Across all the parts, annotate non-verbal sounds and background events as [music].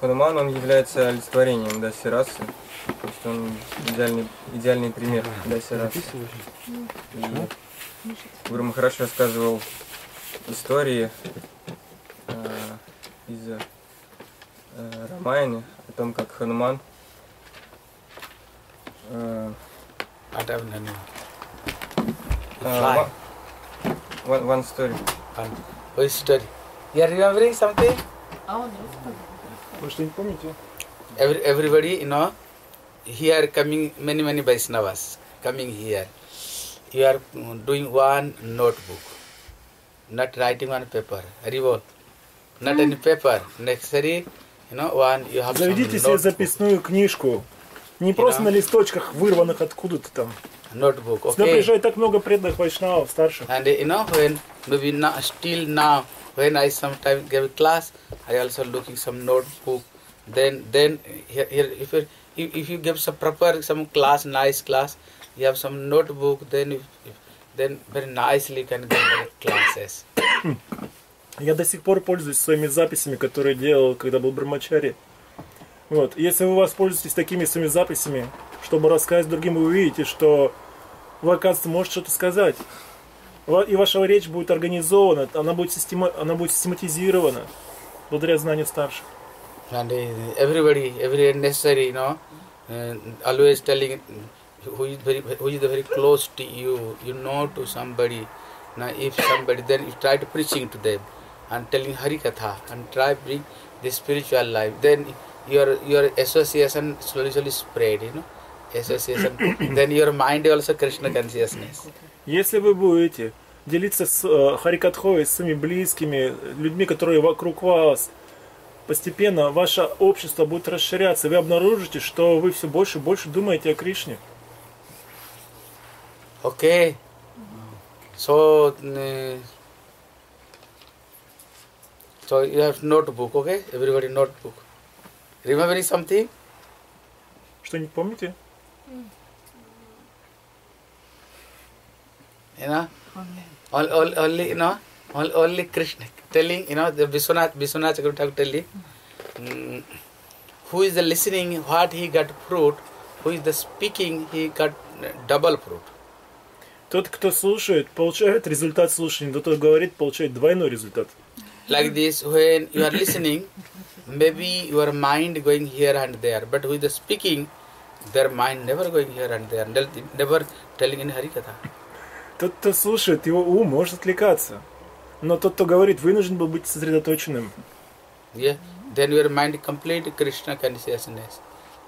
Хануман, он является олицетворением Даси расы. То есть он идеальный, идеальный пример Даси расы. И Гуру хорошо рассказывал истории э, из э, Рамаяны о том, как Хануман э, I don't know. one, one story. Which story? You are remembering something? Вы что-нибудь помните? Every, everybody, you know, here coming many, many Vaishnavas coming here. You are mm, doing one notebook, not writing on paper. Haribol. Not any paper. Necessary, you know, one you have Заведите себе notebook. записную книжку. Не просто Да. на листочках, вырванных откуда-то там. Notebook, Сюда okay? приезжает так много преданных вайшнавов, старших. And you know when maybe now, still now when I sometimes give class, I also looking some notebook. Then then here, here if you if, you give some proper some class nice class, you have some notebook. Then if, if, then very nicely can give classes. [coughs] Я до сих пор пользуюсь своими записями, которые делал, когда был брамачари. Вот. Если вы воспользуетесь такими своими записями, чтобы рассказать другим, вы увидите, что вы, оказывается, можете что-то сказать. И ваша речь будет организована, она будет, система, она будет систематизирована благодаря знанию старших. And uh, everybody, every necessary, you know, uh, always telling who is very, who is very close to you, you know, to somebody. Now, if somebody, then you try to preaching to them and telling Hari Katha and try bring the spiritual life. Then your your association slowly, slowly spread, you know, association. then your mind also Krishna consciousness. Если вы будете делиться с э, Харикатхой, с своими близкими, людьми, которые вокруг вас, постепенно ваше общество будет расширяться, вы обнаружите, что вы все больше и больше думаете о Кришне. Okay. So, uh, so you have notebook, okay? Everybody notebook. Remembering something? Что-нибудь помните? You know? All, all, only, you know? All, only Krishna telling, you know, the Vishwanath, Vishwanath Chakravarti telling, mm, who is the listening, what he got fruit, who is the speaking, he got uh, double fruit. Тот, кто слушает, получает результат слушания, тот, кто говорит, получает двойной результат. like this when you are listening maybe your mind going here and there but with the speaking their mind never going here and there They'll never telling in harikatha Тот, кто слушает, его ум может отвлекаться. Но тот, кто говорит, вынужден был быть сосредоточенным. yeah then your mind complete krishna consciousness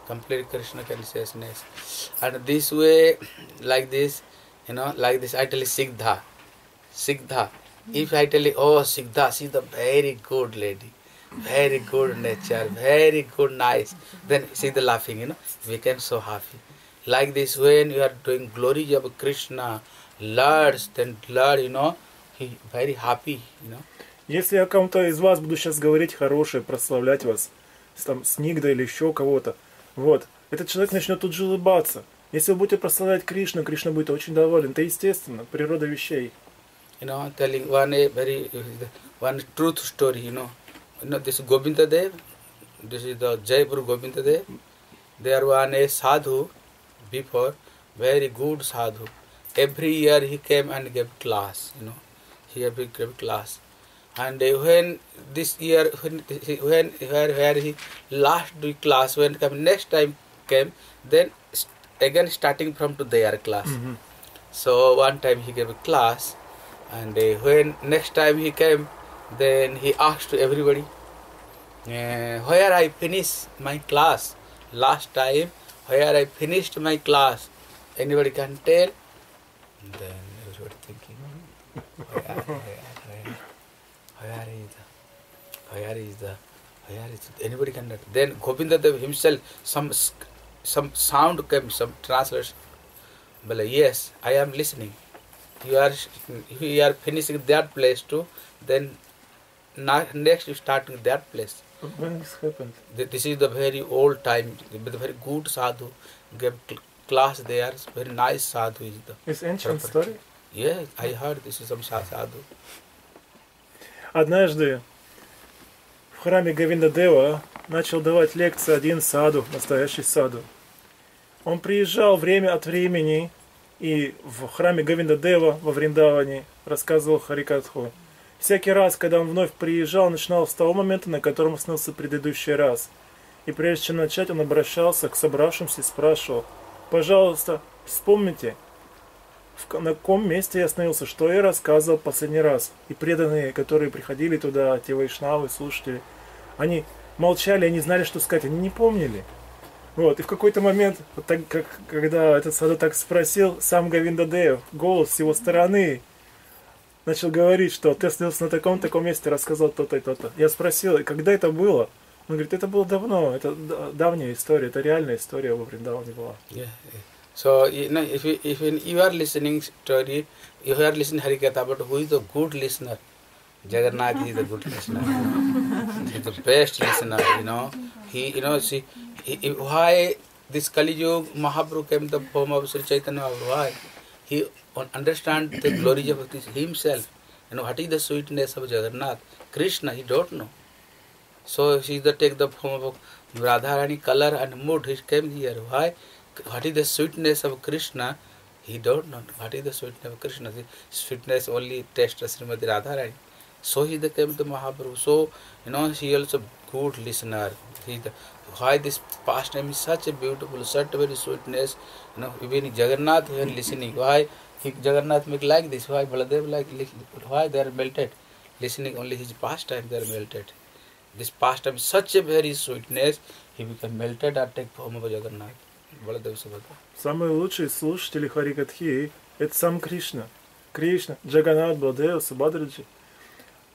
complete krishna consciousness and this way like this you know like this i tell you sigdha sigdha if i tell you oh sigdha she's a very good lady very good nature very good nice then see the laughing you know we can so happy like this when you are doing glory of krishna lords then lord you know he very happy you know Если я кому-то из вас буду сейчас говорить хорошее, прославлять вас, там, с Нигда или еще кого-то, вот, этот человек начнет тут же улыбаться. Если вы будете прославлять Кришну, Кришна будет очень доволен. Это естественно, природа вещей. you know, telling one a very one truth story, you know. You know, this Govinda Dev, this is the Jaipur Govinda Dev. There one a sadhu before, very good sadhu. Every year he came and gave class, you know. He every gave class. And uh, when this year, when he- when where, where he last do class, when come next time came, then st- again starting from to their class. So one time he gave a class, and uh, when next time he came, then he asked to everybody, uh, where I finished my class last time, where I finished my class. Anybody can tell? Then everybody thinking, where, where, where, where is the, where is the, is the, anybody can Then Govinda Dev himself, some some sound came, some translation. Well, yes, I am listening. You are you are finishing that place too. Then next you starting that place. When this happened? This is the very old time, with very good sadhu. Gave class there. Very nice sadhu is the. It's ancient Proper. story. Yes, I heard this is some sa- sadhu. Однажды в храме Гавинда Дева начал давать лекции один саду, настоящий саду. Он приезжал время от времени и в храме Гавинда Дева во Вриндаване рассказывал Харикатху. Всякий раз, когда он вновь приезжал, начинал с того момента, на котором снился предыдущий раз. И прежде чем начать, он обращался к собравшимся и спрашивал, «Пожалуйста, вспомните, на каком месте я остановился, что я рассказывал последний раз». И преданные, которые приходили туда, те вайшнавы, слушатели, они молчали, они знали, что сказать, они не помнили. Вот, и в какой-то момент, вот так, как, когда этот саду так спросил, сам Гавиндадеев, голос с его стороны, начал говорить, что ты остановился на таком-таком месте, рассказал то-то и то-то. Я спросил, когда это было? Он говорит, это было давно, это давняя история, это реальная история во Вриндаване была. Yeah, yeah. So, you know, if you, if you are listening story, if you are listening Harikatha, but who is the good listener? Jagannath is the good listener. He's the best listener, you know. He, you know, see, he, why this Kali Yuga Mahaprabhu came the form of Sri Chaitanya, why? He understand the glory of himself. You know, what is the sweetness of Jagannath? Krishna, he don't know. So he the take the form of Radharani color and mood. He came here. Why? What is the sweetness of Krishna? He don't know. What is the sweetness of Krishna? The sweetness only taste Srimati Radharani. So he the came to Mahaprabhu. So you know he also good listener. He the, why this pastime is such a beautiful, such a very sweetness. You know even Jagannath here listening. Why he Jagannath make like this? Why Baladev like why they are melted? Listening only his pastime they are melted. This pastime such a very sweetness, he became melted or take form of Jagannath. Самые лучшие слушатели Харикатхи – это сам Кришна. Кришна, Джаганат, Баладев, Субхадраджи.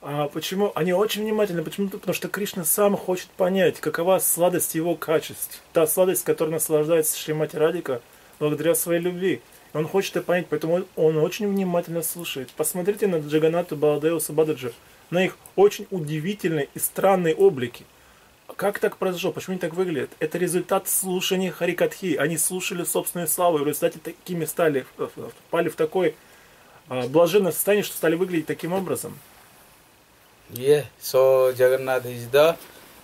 А почему? Они очень внимательны. Почему? Потому что Кришна сам хочет понять, какова сладость его качеств. Та сладость, которой наслаждается Шримати Радика благодаря своей любви. Он хочет это понять, поэтому он очень внимательно слушает. Посмотрите на Джаганату Баладею Субададжи на их очень удивительные и странные облики. Как так произошло? Почему они так выглядят? Это результат слушания Харикатхи. Они слушали собственную славу и в результате такими стали, впали в такое а, блаженное состояние, что стали выглядеть таким образом. Yeah, so Jagannath is the,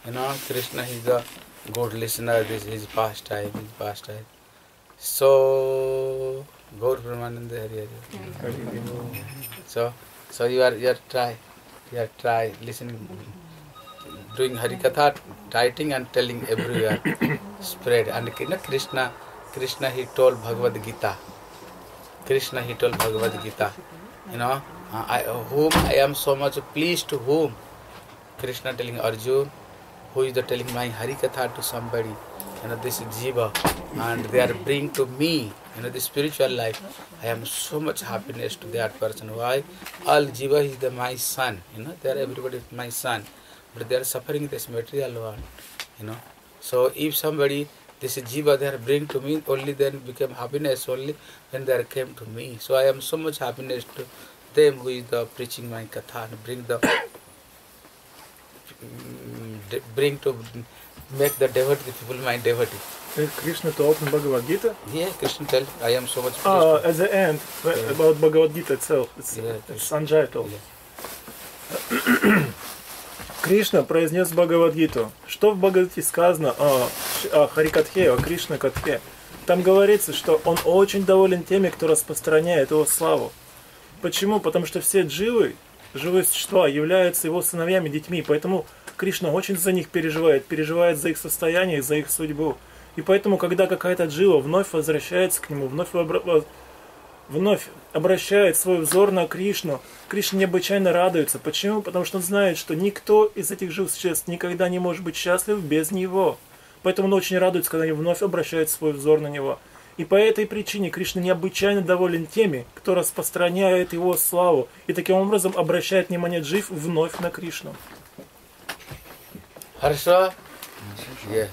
you know, Krishna is the good listener, this is pastime, his pastime. So, Gaur Brahmananda Hari Hari. So, so you are, you are try. Yeah, try listening, doing Harikatha, writing and telling everywhere, spread. And you know, Krishna, Krishna he told Bhagavad Gita. Krishna he told Bhagavad Gita. You know, I, whom I am so much pleased to whom? Krishna telling Arjun, who is the telling my Harikatha to somebody. You know, this is Jiva, and they are bring to me you know, the spiritual life, I am so much happiness to that person. Why? All jiva is the my son. You know, they are everybody is my son, but they are suffering this material world. You know, so if somebody this jiva they are bring to me, only then become happiness only when they came to me. So I am so much happiness to them who is the preaching my katha and bring the [coughs] bring to make the devotee people my devotee. Krishna told in Bhagavad Gita? Yeah, Krishna told, I am so much uh, At the end, yeah. about Bhagavad Gita itself, it's, yeah, it's Sanjay told. Yeah. Кришна произнес Бхагавадгиту. Что в Бхагавадгите сказано о, о Харикатхе, о Кришна Катхе? Там говорится, что он очень доволен теми, кто распространяет его славу. Почему? Потому что все дживы, живые существа, являются его сыновьями, детьми. Поэтому Кришна очень за них переживает, переживает за их состояние, за их судьбу. И поэтому, когда какая-то джива вновь возвращается к нему, вновь, вновь обращает свой взор на Кришну, Кришна необычайно радуется. Почему? Потому что он знает, что никто из этих живых существ никогда не может быть счастлив без него. Поэтому он очень радуется, когда они вновь обращают свой взор на него. И по этой причине Кришна необычайно доволен теми, кто распространяет его славу и таким образом обращает внимание джив вновь на Кришну. Хорошо? Yeah.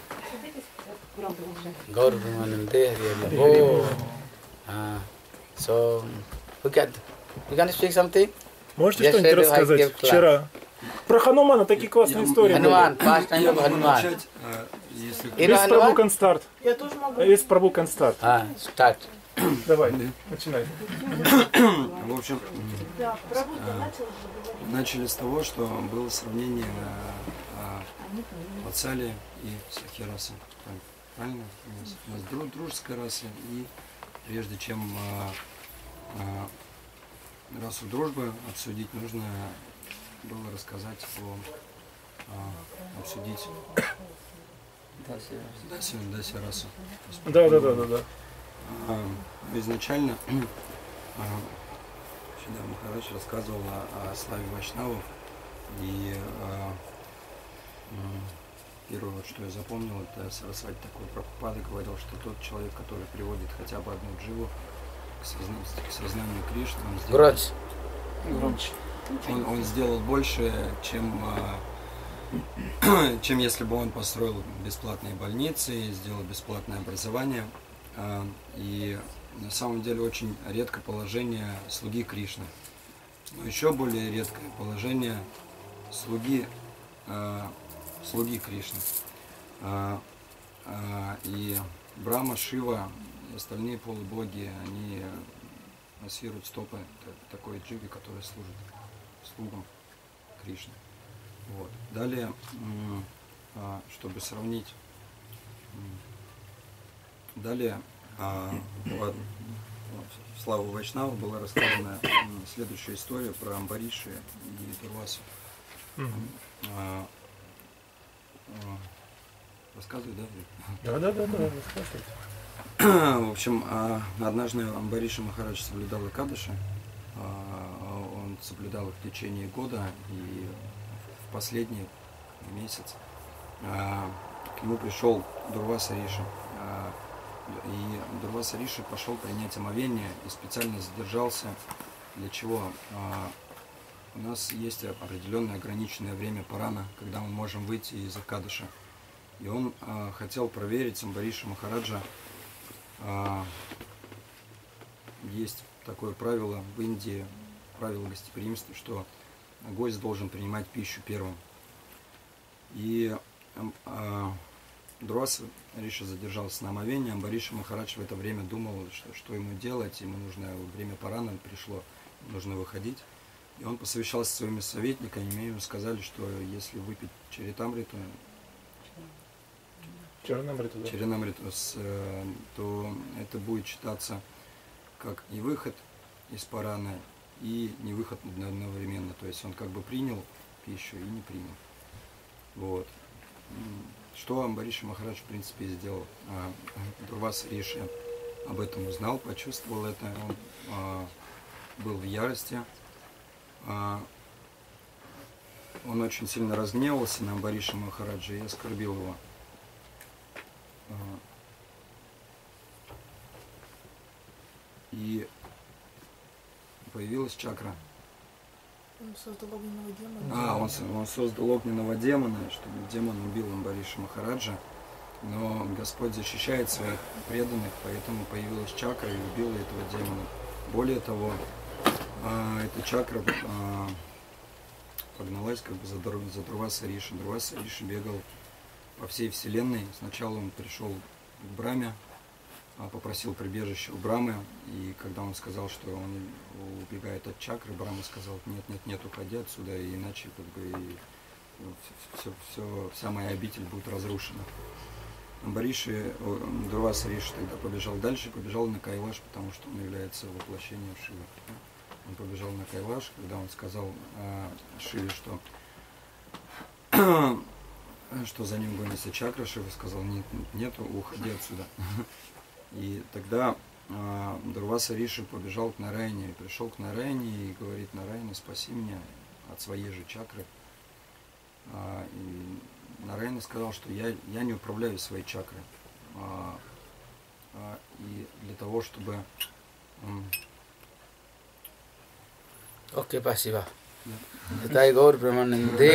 Gaur Brahmanande Oh. Uh, so, we can, we can speak something? Можете что-нибудь рассказать? Вчера. Про Ханумана такие классные истории Хануман, past time of Хануман. Есть Прабу Констарт. Я тоже могу. Есть Прабу Констарт. А, старт. Давай, начинай. В общем, начали с того, что было сравнение Вацали и всякие расы. Правильно? У нас, у нас дру- дружеская раса, и прежде чем а, а, расу дружбы обсудить, нужно было рассказать о а, обсудить Даси, Даси расу. Да, да, да, да, да. А, изначально а, Шидар Махарадж рассказывал о, о славе Вайшнавов и а, первое, вот, что я запомнил, это Сарасвати такой Прабхупада говорил, что тот человек, который приводит хотя бы одну дживу к, созна- к сознанию Кришны, он сделает, Громче. он, он сделал больше, чем, а, [clears throat] чем если бы он построил бесплатные больницы, сделал бесплатное образование. А, И на самом деле очень редко положение слуги Кришны. Но еще более редкое положение слуги, а, слуги Кришны. А, а, И Брахма, Шива и остальные полубоги, они массируют стопы та- такой дживи, который служит слугам Кришны. Вот. Далее, а, чтобы сравнить, далее славу Вайшнава была рассказана следующая история про Амбариши и Дурвасу. Рассказывай, да? Да, да, да, да, рассказывайте. [clears throat] В общем, а, однажды Амбариша Махарадж соблюдал Экадыши. А, Он соблюдал их в течение года и в последний месяц а, к нему пришел Дурваса Риша. И Дурваса Риша пошел принять омовение и специально задержался. Для чего? У нас есть определенное ограниченное время парана, когда мы можем выйти из Акадыша. И он а, хотел проверить Самбариша Махараджа, а, есть такое правило в Индии, правило гостеприимства, что гость должен принимать пищу первым. И а, Друас Риша задержался на омовении, Амбариша Махарадж в это время думал, что, что ему делать, ему нужно, время парана пришло, нужно выходить. И он посовещался со своими советниками, и ему сказали, что если выпить черетамриту, Черномриту, да. Черенамриту, с, э, то это будет считаться как и выход из парана, и не выход одновременно. То есть он как бы принял пищу и не принял. Вот. Что Амбариша Махарадж в принципе и сделал. А, Дурвас Риши об этом узнал, почувствовал это. Он а, был в ярости. А, Он очень сильно разгневался на Амбариша Махараджа и оскорбил его. А, И появилась чакра. Он создал огненного демона. А, он, он создал огненного демона, чтобы демон убил Амбариша Махараджа. Но Господь защищает своих преданных, поэтому появилась чакра и убила этого демона. Более того, а, эта чакра а, погналась как бы за, за Друваса Риши. Друваса Риши бегал по всей вселенной. Сначала он пришел к Браме, а, попросил прибежище у Брамы, и когда он сказал, что он убегает от чакры, Брама сказал, нет, нет, нет, уходи отсюда, иначе как бы и, ну, все, все, вся моя обитель будет разрушена. Амбариши, о, Дурваса Риши тогда побежал дальше, побежал на Кайлаш, потому что он является воплощением Шивы. Он побежал на Кайлаш, когда он сказал а, Шиве, что [clears throat] что за ним гонится чакра, Шива сказал, нет, нету, уходи отсюда. И тогда а, Дурваса Риши побежал к Нарайне, пришел к Нарайне и говорит, Нарайна, спаси меня от своей же чакры. А, и Нарайна сказал, что я, я не управляю своей чакрой. А, а, и для того, чтобы м, okay पासी गौर प्रमाणंदे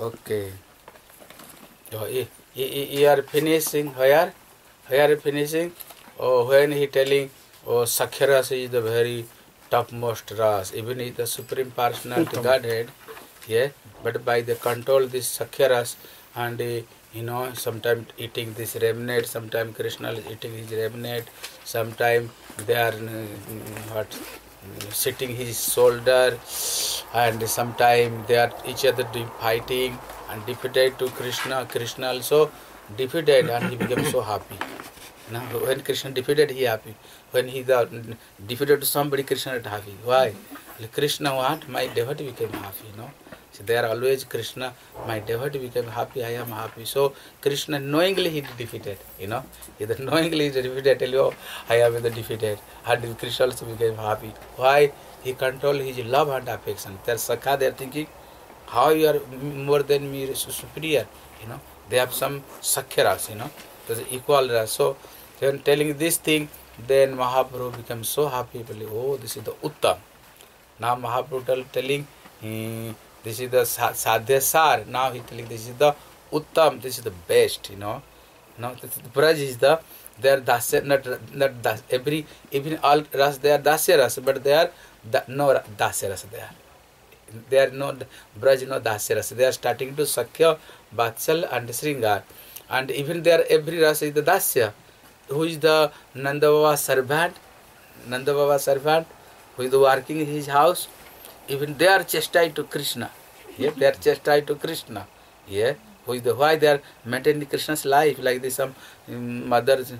okay. Are finishing हयार हयार finishing oh when he telling oh सखेरास is the very top most रास even is the supreme personality godhead ये but by the control this सखेरास and you know sometime eating this remnant sometime Krishna is eating his remnant sometime they are what sitting his shoulder, and sometime they are each other fighting and defeated to Krishna. Krishna also defeated and he became so happy. Now, when Krishna defeated, he happy. When he the, defeated to somebody, Krishna not happy. Why? Krishna want my devotee became happy. You know. So are always Krishna, my devotee became happy, I am happy. So Krishna knowingly he defeated, you know. Either knowingly he defeated, tell you, oh, I am the defeated. And Krishna also became happy. Why? He control his love and affection. They are Sakha, they are thinking, how you are more than me superior, you know. They have some Sakhyaras, you know. There's equal ras. So when telling this thing, then Mahaprabhu becomes so happy, oh, this is the Uttam. Now Mahaprabhu telling, hmm, this is the sadhya sar. Now he telling this is the uttam. This is the best. You know. Now the Braj is the they are dasya not not das, every even all ras they are dasya ras but they are da, no dasya ras they are. They are no Braj no dasya ras. They are starting to sakya, batsal and sringar, and even they are every ras is the dasya. Who is the Nandababa servant? Nandababa servant who is working in his house even they are chastised to Krishna. Yeah, they are chastised to Krishna. Yeah, is why they are maintaining Krishna's life like this some um, mothers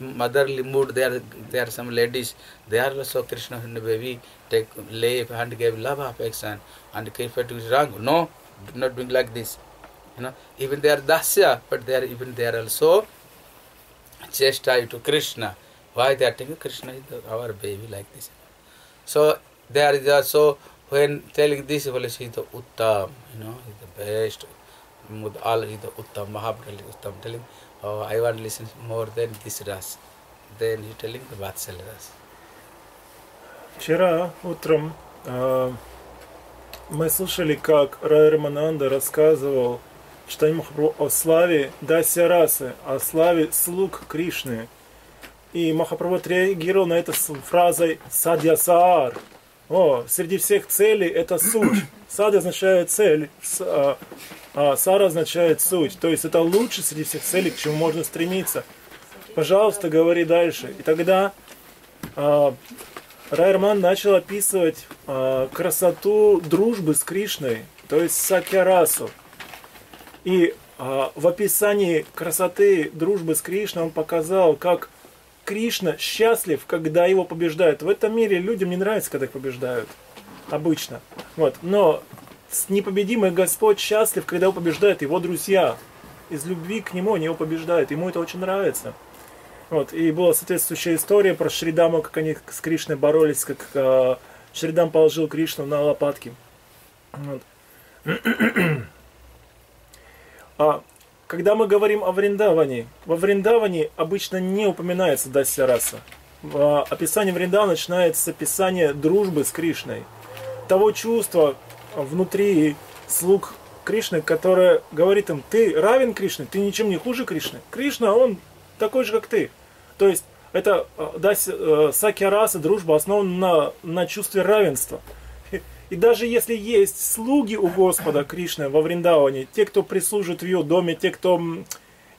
motherly mood they are there are some ladies they are also Krishna the baby take lay and gave love affection and keep it wrong no do not doing like this you know even they are dasya but they are even they are also chastised to Krishna why they are taking Krishna is our baby like this so there is also when telling this policy is the uttam, you know, is the best. All is the uttam, Mahaprabhu is uttam, telling, oh, I want to listen more than this ras. Then he telling the Vatsal ras. Вчера утром э, мы слушали, как Рай Рамананда рассказывал что о славе Дася Расы, о славе слуг Кришны. И Махапрабху реагировал на это с фразой «Садьясаар», о, среди всех целей это суть. Сад означает цель, а, а сара означает суть. То есть это лучше среди всех целей, к чему можно стремиться. Пожалуйста, говори дальше. И тогда а, Райерман начал описывать а, красоту дружбы с Кришной, то есть Сакьярасу. И а, в описании красоты дружбы с Кришной он показал, как Кришна счастлив, когда его побеждают. В этом мире людям не нравится, когда их побеждают. Обычно. Вот. Но непобедимый Господь счастлив, когда его побеждают его друзья. Из любви к нему они его побеждают. Ему это очень нравится. Вот. И была соответствующая история про Шридаму, как они с Кришной боролись, как э, Шридам положил Кришну на лопатки. Вот. [clears throat] а когда мы говорим о Вриндаване, во Вриндаване обычно не упоминается Дасья раса. В описании Вриндавана начинается описание дружбы с Кришной. Того чувства внутри слуг Кришны, которое говорит им, ты равен Кришне, ты ничем не хуже Кришны. Кришна, он такой же, как ты. То есть это э, Дасья, э, Сакья раса, дружба основана на, на чувстве равенства. И даже если есть слуги у Господа Кришны во Вриндаване, те, кто прислужит в ее доме, те, кто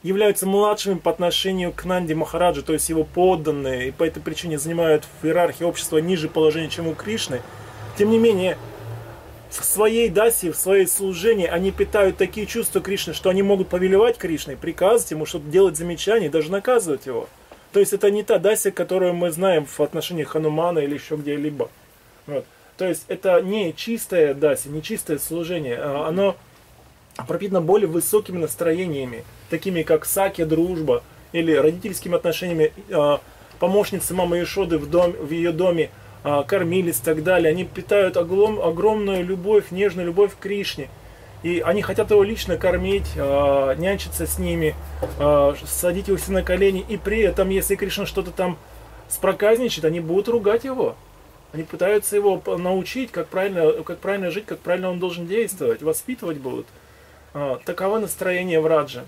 являются младшими по отношению к Нанди Махараджи, то есть его подданные, и по этой причине занимают в иерархии общества ниже положения, чем у Кришны, тем не менее, в своей дасе, в своей служении они питают такие чувства Кришны, что они могут повелевать Кришной, приказывать ему что-то делать замечания даже наказывать его. То есть это не та дася, которую мы знаем в отношении Ханумана или еще где-либо. Вот. То есть это не чистое даси, не чистое служение, а оно пропитано более высокими настроениями, такими как саки, дружба, или родительскими отношениями, а, помощницы мамы Ишоды в, дом, в ее доме, а, кормились и так далее. Они питают огром, огромную любовь, нежную любовь к Кришне. И они хотят его лично кормить, нянчиться с ними, садить его все на колени. И при этом, если Кришна что-то там спроказничает, они будут ругать его. Они пытаются его научить, как правильно, как правильно жить, как правильно он должен действовать, воспитывать будут. А, таково настроение в Радже.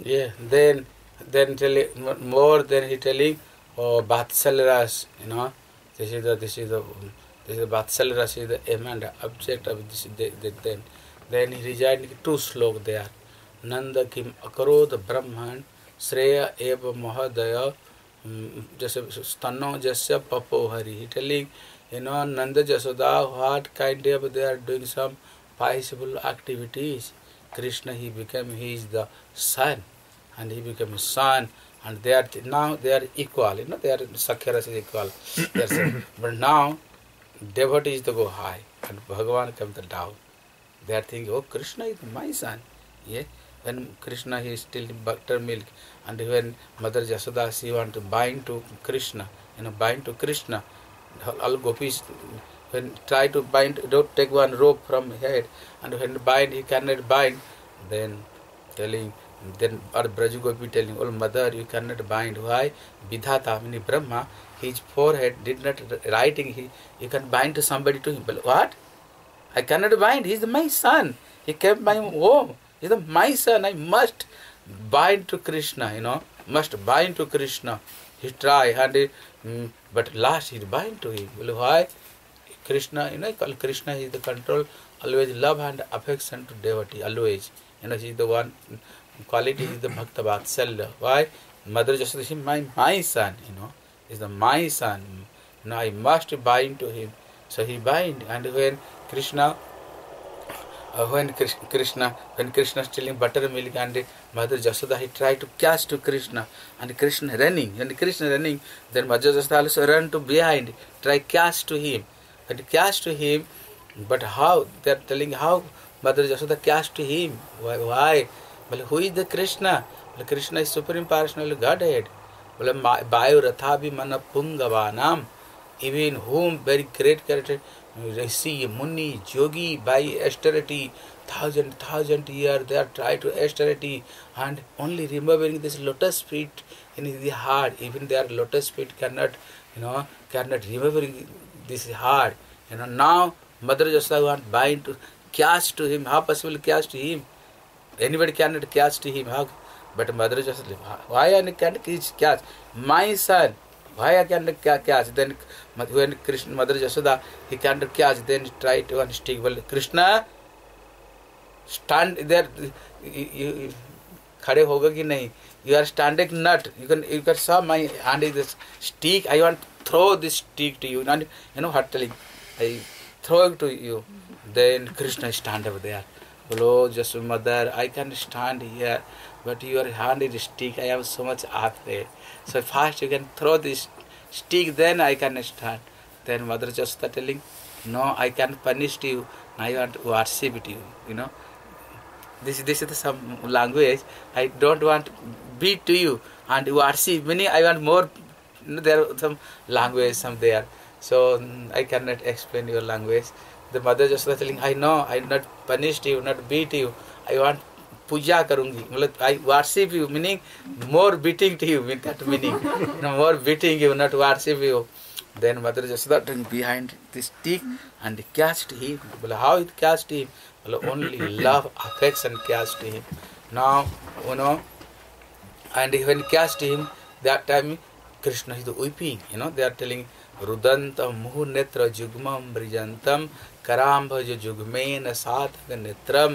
Yeah, then, then telling more than he telling, oh, Vatsalras, you know, this is the, this is the, this is the Vatsalras is the aim and object of this, the, the, then, then he resigned two slok there. Nanda kim akarod brahman, Shreya eva mahadaya, mm, hari. He telling, you know, Nanda Jasoda, what kind of they are doing some possible activities. Krishna, he became, he is the son, and he became a son, and they are now they are equal. You know, they are Sakyaras is equal. They are same. but now devotees to go high, and Bhagavan comes down. They are thinking, oh, Krishna is my son. Yeah. When Krishna he is still in buttermilk, and when Mother Jasoda she want to bind to Krishna, you know, bind to Krishna, all gopis when try to bind, don't take one rope from head, and when bind he cannot bind, then telling, then or Braj Gopi telling, oh mother, you cannot bind. Why? Vidhata, meaning Brahma, his forehead did not writing. He you can bind to somebody to him. But what? I cannot bind. He is my son. He came my home. He is my son. I must bind to Krishna. You know, must bind to Krishna. He try and he, mm, but last he bind to him. Well, why? Krishna, you know, Krishna is the control. Always love and affection to devotee. Always, you know, he is the one quality is the bhakta vatsalya. Why? Mother Jasoda is my my son. You know, is the my son. Now I must bind to him. So he bind, and when Krishna, uh, when Krishna, when Krishna stealing buttermilk and Mother Jasoda, he tried to catch to Krishna, and Krishna running, and Krishna running, then Mother Jasoda also run to behind, try catch to him, and catch to him, but how? They are telling how Mother Jasoda catch to him. Why? Why? Well, who is the Krishna? Well, Krishna is supreme personal Godhead. Well, Bayu Rathabi Mana Pungavanam, even whom very great character Rishi, Muni, Yogi, by austerity, thousand, thousand year they are trying to austerity and only remembering this lotus feet in the heart. Even their lotus feet cannot, you know, cannot remember this heart. You know, now Mother Jasoda want bind to catch to him. How possible catch to him? Anybody cannot catch to him. How? But Mother Jasoda, why I can't catch? My son, why I can't catch? Then when Krishna Mother Yasoda, he can't catch, then try to unstick. Well, Krishna stand there. You, खड़े होगा कि नहीं? You are standing not you can you can saw my hand is this stick I want throw this stick to you not you know what telling I throw it to you then Krishna stand up there बोलो जस mother I can stand here but you are hand is stick I have so much of so fast you can throw this stick then i can start. then mother just telling no i can punish you. I want to worship you you know. This this is some language. I don't want beat to you and worship. Meaning i want more you know, there are some language some there. So i cannot explain your language. The mother just telling i know i not punished you not beat you. I want puja करूँगी। मतलब I worship you meaning more beating to you mean that meaning more beating you not worship you then mother Jasoda ड्रिंग behind this stick and chased he बोला how it cast he मतलब only love affection chased he now you know and even chased him that time Krishna is weeping you know they are telling रुदंत मुह नेत्र जुग्म मृजंतम करांभ जुग्मेन साधक नेत्रम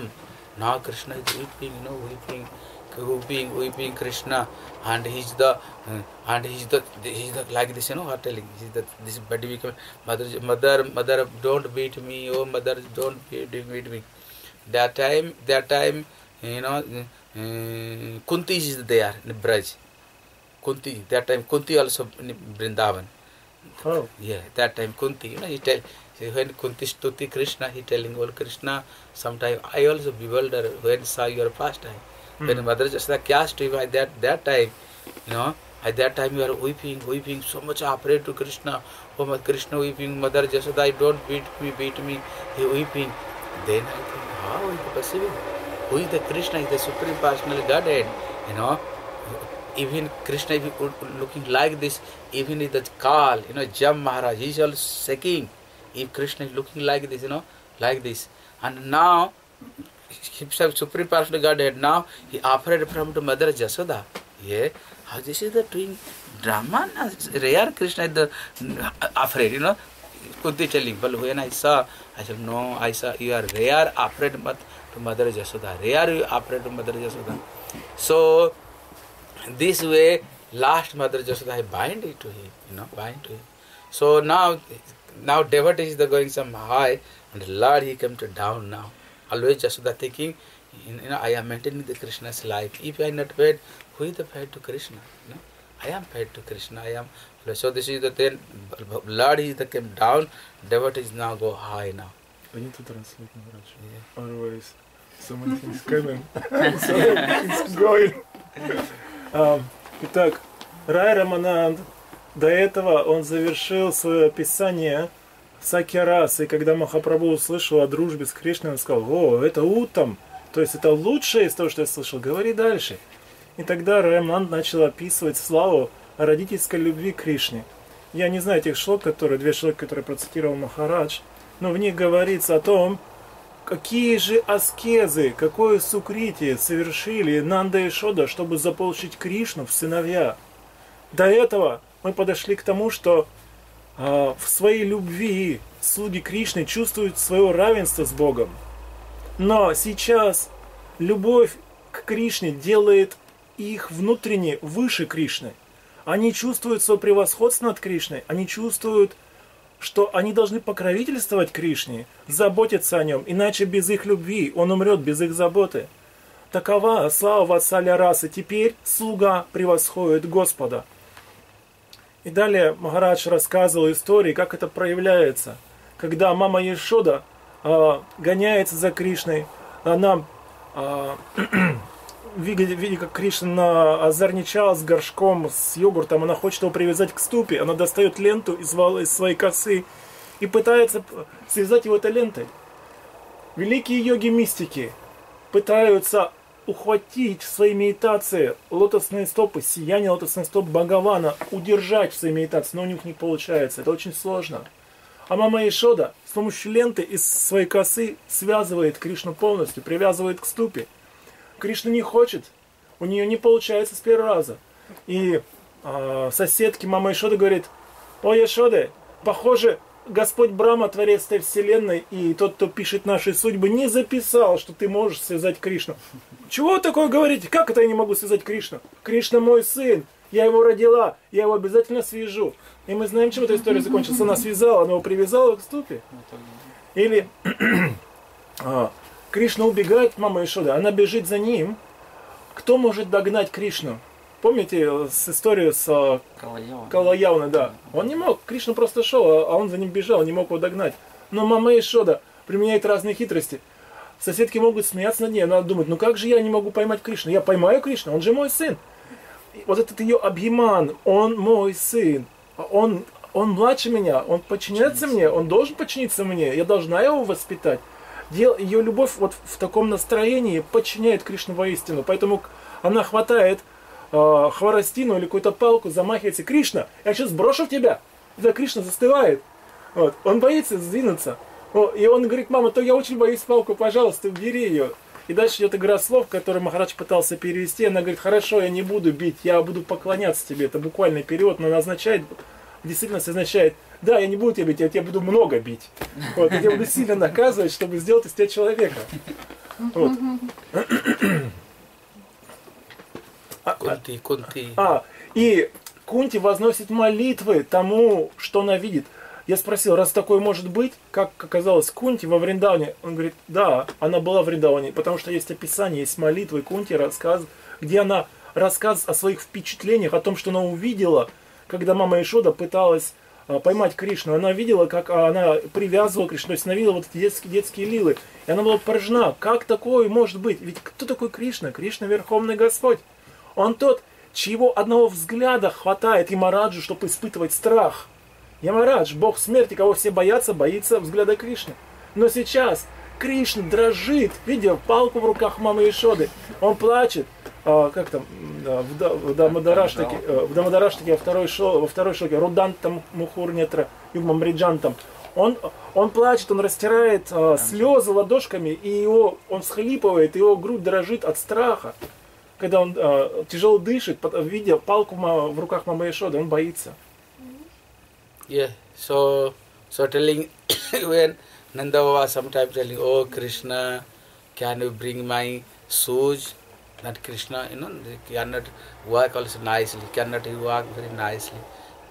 now krishna is weeping you know weeping weeping weeping krishna and he's the uh, and he's the he's the like this you know what telling he's the this body become mother mother mother don't beat me oh mother don't beat, beat me that time that time you know uh, kunti is there in braj kunti that time kunti also in vrindavan Oh. yeah that time kunti you know he tell when kunti stuti krishna he telling all krishna sometime i also bewilder when saw your past time Hmm. when mother Jasoda cast you at that that time you know at that time you are weeping weeping so much afraid to krishna oh my krishna weeping mother Jasoda I don't beat me beat me he weeping then i think how is it possible who is the krishna is the supreme personal godhead you know even krishna if looking like this even in the kal you know jam maharaj he is also shaking if krishna is looking like this you know like this. And now himself supreme personal godhead now he operated from the mother jasoda. Yeah how this is the doing drama rare krishna is the uh, afraid you know. Kunti telling but when i saw. I said no i saw you are rare afraid to mother jasoda. Rare you afraid to mother jasoda. So this way last Mother Jasoda I bind it to him, you know, bind to him. So now, now devotees are going some high, and Lord he came to down now. Always Jasoda thinking, you know, I am maintaining the Krishna's life. If I am not paid, who is the paid to Krishna? You know? I am paid to Krishna. I am. So this is the then Lord is the came down. Devotees now go high now. I need to translate Maharaj. Yeah. Otherwise, so many things coming. [laughs] so many things going. [laughs] Um, итак, Рай Рамананд, до этого он завершил свое описание Сакьярасы, и когда Махапрабху услышал о дружбе с Кришной, он сказал, о, это утам, то есть это лучшее из того, что я слышал, говори дальше. И тогда Райманд начал описывать славу родительской любви Кришне. Я не знаю этих шлок, которые, две шлоки, которые процитировал Махарадж, но в них говорится о том, какие же аскезы, какое сукритие совершили Нанда и Шода, чтобы заполучить Кришну в сыновья. До этого мы подошли к тому, что а, в своей любви слуги Кришны чувствуют свое равенство с Богом. Но сейчас любовь к Кришне делает их внутренне выше Кришны. Они чувствуют свое превосходство над Кришной, они чувствуют, что они должны покровительствовать Кришне, заботиться о нем, иначе без их любви он умрет, без их заботы. Такова слава Ватсаля расы. Теперь слуга превосходит Господа. И далее Махарадж рассказывал истории, как это проявляется. Когда мама Ешода э, гоняется за Кришной, она, э, видя, видя, как Кришна озорничал с горшком, с йогуртом, она хочет его привязать к ступе, она достает ленту из, из своей косы и пытается связать его этой лентой. Великие йоги-мистики пытаются ухватить в своей медитации лотосные стопы, сияние лотосных стоп Бхагавана, удержать в своей медитации, но у них не получается. Это очень сложно. А мама Ишода с помощью ленты из своей косы связывает Кришну полностью, привязывает к ступе. Кришна не хочет, у нее не получается с первого раза. И а, соседки мама Ишода говорит, о Ешода, похоже, Господь Брама, Творец этой вселенной, и тот, кто пишет наши судьбы, не записал, что ты можешь связать Кришну. Чего вы такое говорите? Как это я не могу связать Кришну? Кришна мой сын, я его родила, я его обязательно свяжу. И мы знаем, чем эта история закончилась. Она связала, она его привязала к ступе. Или [clears throat] а, Кришна убегает от мамы Ишоды, она бежит за ним. Кто может догнать Кришну? Помните с историю с а. Калаяуна, да. Он не мог, Кришна просто шел, а а он за ним бежал, не мог его догнать. Но мама Ишода применяет разные хитрости. Соседки могут смеяться над ней, она думает, ну как же я не могу поймать Кришну? Я поймаю Кришну, он же мой сын. И вот этот ее объеман, он мой сын, он, он младше меня, он подчиняется мне, он должен подчиниться мне, я должна его воспитать. Дел, ее любовь вот в таком настроении подчиняет Кришну воистину, поэтому она хватает э, хворостину или какую-то палку, замахивается, Кришна, я сейчас брошу в тебя. И тогда Кришна застывает. Вот. Он боится сдвинуться. И он говорит, мама, то я очень боюсь палку, пожалуйста, убери ее. И дальше идет игра слов, которую Махарадж пытался перевести. Она говорит, хорошо, я не буду бить, я буду поклоняться тебе. Это буквальный перевод, но она означает, действительно означает, да, я не буду тебя бить, я тебя буду много бить. Вот, я буду сильно наказывать, чтобы сделать из тебя человека. Вот. [laughs] А- Kunti, Kunti. а, и Кунти возносит молитвы тому, что она видит. Я спросил, раз такое может быть, как оказалось Кунти во Вриндауне? Он говорит, да, она была в Вриндауне, потому что есть описание, есть молитвы Кунти, рассказ, где она рассказывает о своих впечатлениях, о том, что она увидела, когда мама Ишода пыталась а, поймать Кришну. Она видела, как а, она привязывала Кришну, то есть она видела вот эти детские, детские лилы. И она была поражена, как такое может быть? Ведь кто такой Кришна? Кришна Верховный Господь. Он тот, чьего одного взгляда хватает Ямараджу, чтобы испытывать страх. Ямарадж, бог смерти, кого все боятся, боится взгляда Кришны. Но сейчас Кришна дрожит, видя палку в руках мамы Ишоды. Он плачет. А, как там, в, Да- в Дамадараштаке, э, в Дамадараштаке во второй, шо, во второй шлоке, Рудантам Мухурнетра, Югмамриджантам. Он, он плачет, он растирает а, слезы ладошками, и его, он схлипывает, его грудь дрожит от страха. Когда он а, тяжело дышит, видя палку в руках мамы Ишоды, он боится. Yeah. So, so telling when Nanda Baba sometimes telling, oh Krishna, can you bring my shoes That Krishna, you know, he cannot walk also nicely, cannot he walk very nicely.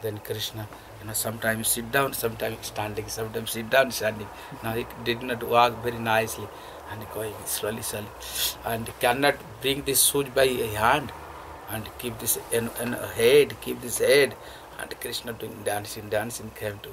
Then Krishna, you know, sometimes sit down, sometimes standing, sometimes sit down, standing. Now he did not walk very nicely and going slowly, slowly. And cannot bring this shoes by hand and keep this in, in head, keep this head. And Krishna doing dancing, dancing came to.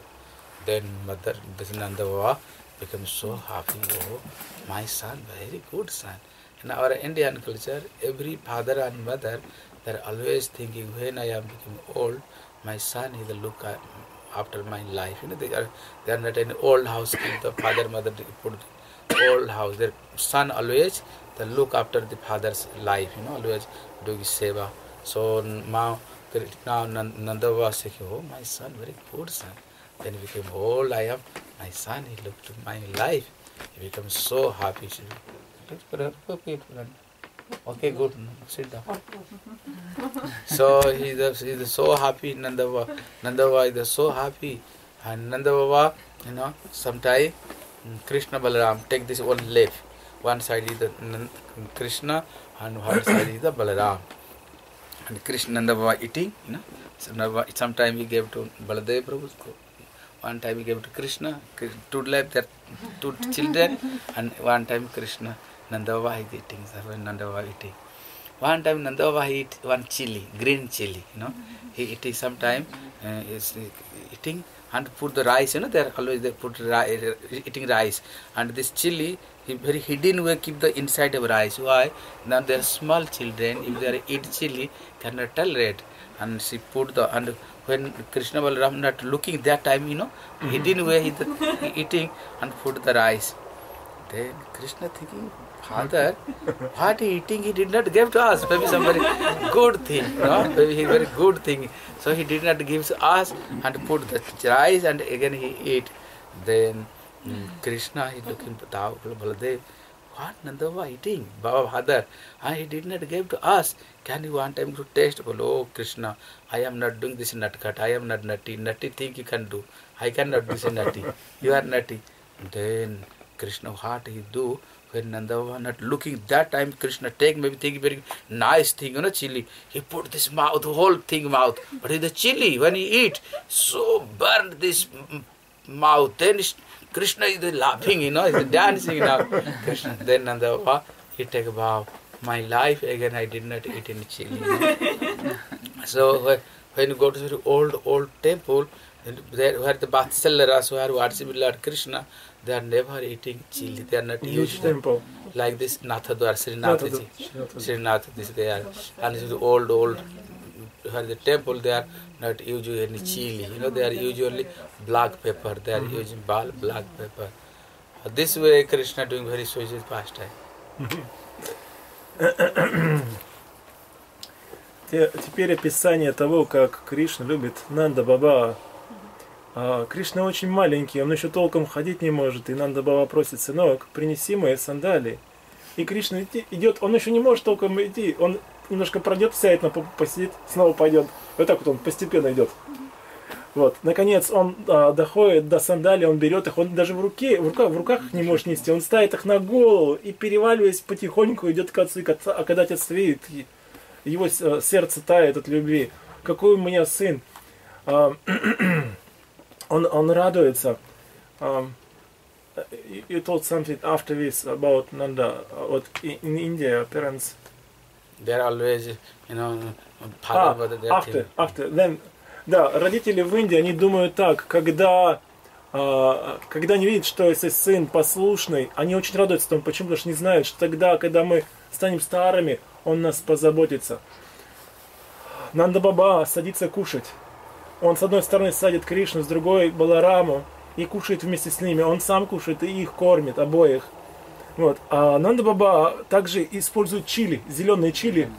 Then mother, Nanda Baba became so happy. Oh, my son, very good son. In our Indian culture, every father and mother, they're always thinking, when I am become old, my son is the look a- after my life. You know, they are they are not in old house. Keep the father, mother put old house. Their son always the look after the father's life. You know, always doing seva. So now, now Nan- Nanda was saying, oh, my son, very good son. Then he became old. I am my son. He looked to my life. He became so happy. Okay, good. Sit down. [laughs] so he is he is so happy. Nanda Baba, Nanda Baba is so happy, and Nanda Baba, you know, sometime mm, Krishna Balaram take this one left. One side is the Krishna, and one side is the Balaram. And Krishna Nanda Baba eating, you know. So Nanda sometime he gave to Baladev Prabhu. One time he gave to Krishna. Two left there, two children, and one time Krishna Nanda Baba is eating. So when Nanda Baba eating. One time Nanda Baba eat one chili, green chili, you know. He eating sometime uh, is eating and put the rice, you know, they are always they put ri- eating rice. And this chili, very hidden way keep the inside of rice. Why? Now they are small children, if they are eat chili, cannot tolerate. And she put the, and when Krishna Balaram not looking that time, you know, hidden way he, the, he eating and put the rice. Then Krishna thinking, Father, what he eating he did not give to us. Maybe some very good thing, no? Maybe he very good thing. So he did not give to us and put the rice and again he eat. Then mm, Krishna is looking Tao Baladev. What Nanda was eating? Baba Father. And he did not give to us. Can you want time to taste? Well, oh Krishna, I am not doing this nut cut. I am not nutty. Nutty thing you can do. I cannot do this nutty. You are nutty. Then Krishna, what he do? When Nanda was not looking that time, Krishna take maybe think very nice thing, you know, chili. He put this mouth, whole thing mouth. But in the chili, when he eat, so burned this mm, mouth. Then Krishna is laughing, you know, he's dancing now. Krishna, then Nanda Baba, he take a bow. My life again, I did not eat any chili. so when, you go to the old old temple, there where the Vatsalyaras who are worshiping Lord Krishna, they are never eating chili. They are not Which used temple? like this Nathadwar, Srinathji. Nathadwar. Srinath, this they are. And this is old, old, where the temple, they are not using any chili. You know, they are usually black pepper. They are using bal- black pepper. Uh, This way, Krishna doing very sweet pastime. Те- Теперь описание того, как Кришна любит Нанда Баба. А, Кришна очень маленький, он еще толком ходить не может, и Нанда Баба просит, сынок, принеси мои сандалии. И Кришна идет, он еще не может толком идти, он немножко пройдет, сядет на попу, посидит, снова пойдет. Вот так вот он постепенно идет. Вот. Наконец он а, доходит до сандалий, он берет их, он даже в руке, в руках, в руках их не может нести, он ставит их на голову и переваливаясь потихоньку идет к отцу, к отца- а когда отец видит, его э, сердце тает от любви. Какой у меня сын. А, [clears throat] он, он радуется. Um, you, told something after this about Nanda. What in, in India, parents. They are always, you know, are after, thinking. after. Then, да, родители в Индии, они думают так, когда, а, когда они видят, что если сын послушный, они очень радуются тому, почему, потому что не знают, что тогда, когда мы станем старыми, он нас позаботится. Нанда Баба садится кушать. Он с одной стороны садит Кришну, с другой Балараму и кушает вместе с ними. Он сам кушает и их кормит, обоих. Вот. А Нанда Баба также использует чили, зеленые чили.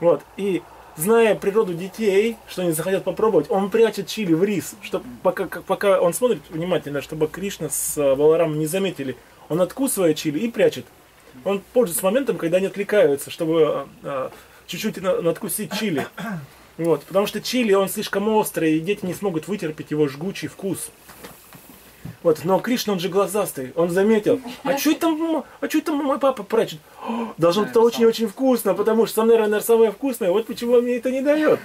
Вот. И зная природу детей, что они захотят попробовать, он прячет чили в рис, чтобы пока, пока он смотрит внимательно, чтобы Кришна с э, Баларамом не заметили. Он откусывает чили и прячет. Он пользуется моментом, когда они отвлекаются, чтобы э, э, чуть-чуть на- надкусить чили. Вот, потому что чили, он слишком острый, и дети не смогут вытерпеть его жгучий вкус. Вот, но Кришна, он же глазастый, он заметил, а что это там, а что это мой папа прячет? «О, Должно быть очень-очень вкусно, потому что со мной, наверное, самое вкусное, вот почему он мне это не дает.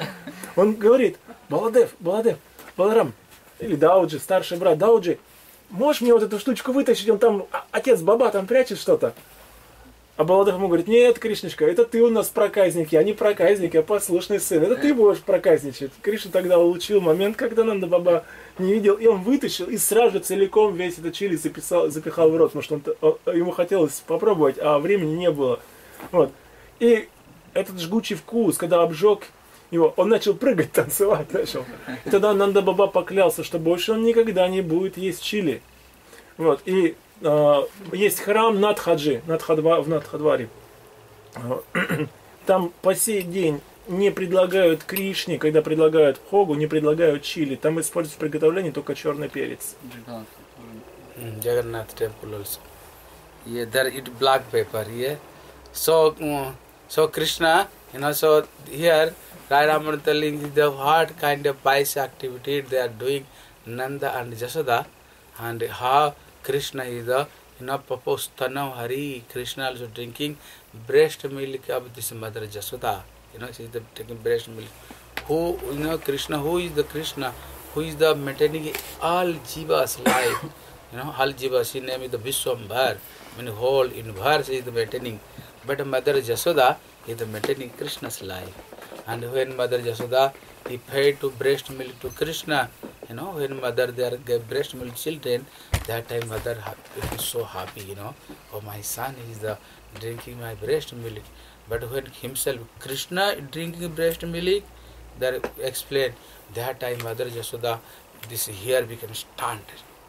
Он говорит, Баладев, Баладев, Баларам, или Дауджи, старший брат Дауджи, можешь мне вот эту штучку вытащить, он там, а- отец Баба там прячет что-то. А Баладев ему говорит, нет, Кришночка, это ты у нас проказники, а не проказник, а послушный сын. Это ты будешь проказничать. Кришна тогда улучил момент, когда Нанда Баба не видел, и он вытащил и сразу же целиком весь этот чили записал, запихал в рот, потому что он, т- о- ему хотелось попробовать, а времени не было. Вот. И этот жгучий вкус, когда обжег его, он начал прыгать, [laughs] танцевать начал. И тогда Нанда Баба поклялся, что больше он никогда не будет есть чили. Вот. И есть храм Надхаджи, Надхадва, в Надхадваре. Э, Там по сей день не предлагают Кришне, когда предлагают Хогу, не предлагают чили. Там используют в приготовлении только черный перец. Mm, Jagannath temple also. Yeah, there it black pepper. Yeah. So, mm, so Krishna, you know, so here Rai Raman telling the what kind of pious activity they are doing, Nanda and Jasoda, and how Krishna is the proposed Hari. Krishna also drinking breast milk of this mother Jasoda. You know, she is the taking breast milk. Who you know Krishna? Who is the Krishna? Who is the maintaining all jivas life? You know, all jivas. His name is the Vishwambhar. I mean, whole universe is the maintaining. But Mother Jasoda is the maintaining Krishna's life. And when Mother Jasoda he paid to breast milk to Krishna, you know, when mother there gave breast milk children, that time mother happy, so happy, you know, oh my son is the drinking my breast milk. But when himself Krishna drinking breast milk, there explained that time Mother Jasoda, this here became stunned.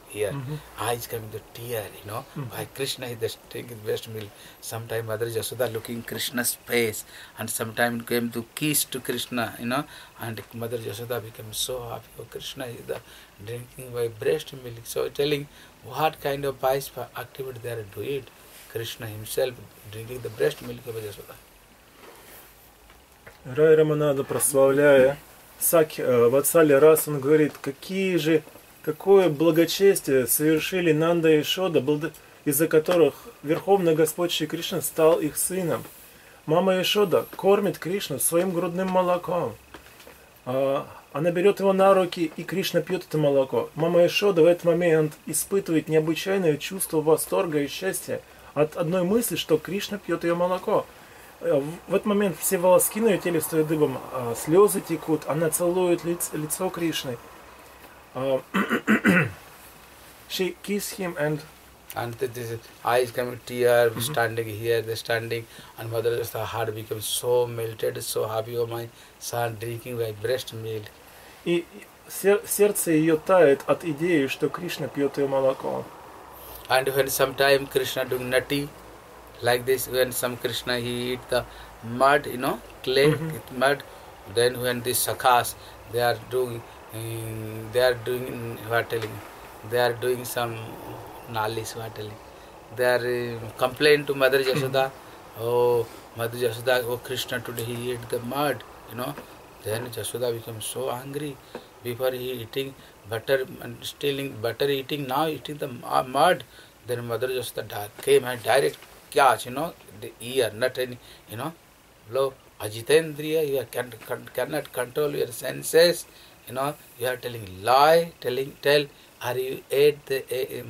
Here, eyes coming the tear, you know. Why Krishna is the taking breast milk. Sometime Mother Jasoda looking Krishna's face, and sometime came to kiss to Krishna, you know. And Mother Jasoda became so happy. Oh, Krishna is the drinking my breast milk. So telling what kind of pious activity they are doing. Krishna himself drinking the breast milk of Jasoda. Рай Раманада, прославляя Саки, э, Ватсали раз, он говорит, какие же, какое благочестие совершили Нанда и Шода, из-за которых Верховный Господь Шри Кришна стал их сыном. Мама Ишода кормит Кришну своим грудным молоком. А, Она берет его на руки, и Кришна пьет это молоко. Мама Ишода в этот момент испытывает необычайное чувство восторга и счастья от одной мысли, что Кришна пьет ее молоко. Э, В этот момент все волоски на ее теле встают дыбом, а слезы текут, она целует лиц- лицо Кришны. А, [clears throat] She kissed him and And th- this is eyes coming tear, standing here, they standing, and mother just the heart becomes so melted, so happy. Oh my son drinking my breast milk. и сер- сердце ее тает от идеи, что Кришна пьет ее молоко. And when sometime Krishna doing nutty, like this, when some Krishna he eat the mud, you know, clay with mud. Then when these sakhas, they are doing, um, they are doing what telling, they are doing some nalis what telling. They are uh, complain to Mother Jasoda. oh, Mother Jasoda, oh Krishna today he ate the mud, you know. Then Jasoda becomes so angry. Before he eating butter and stealing butter eating, now eating the mud. Then Mother Jasoda came and direct catch, you know, the ear, not any, you know, blow. Ajitendriya, you can, can, cannot control your senses, you know, you are telling lie, telling, tell, are you ate the eh,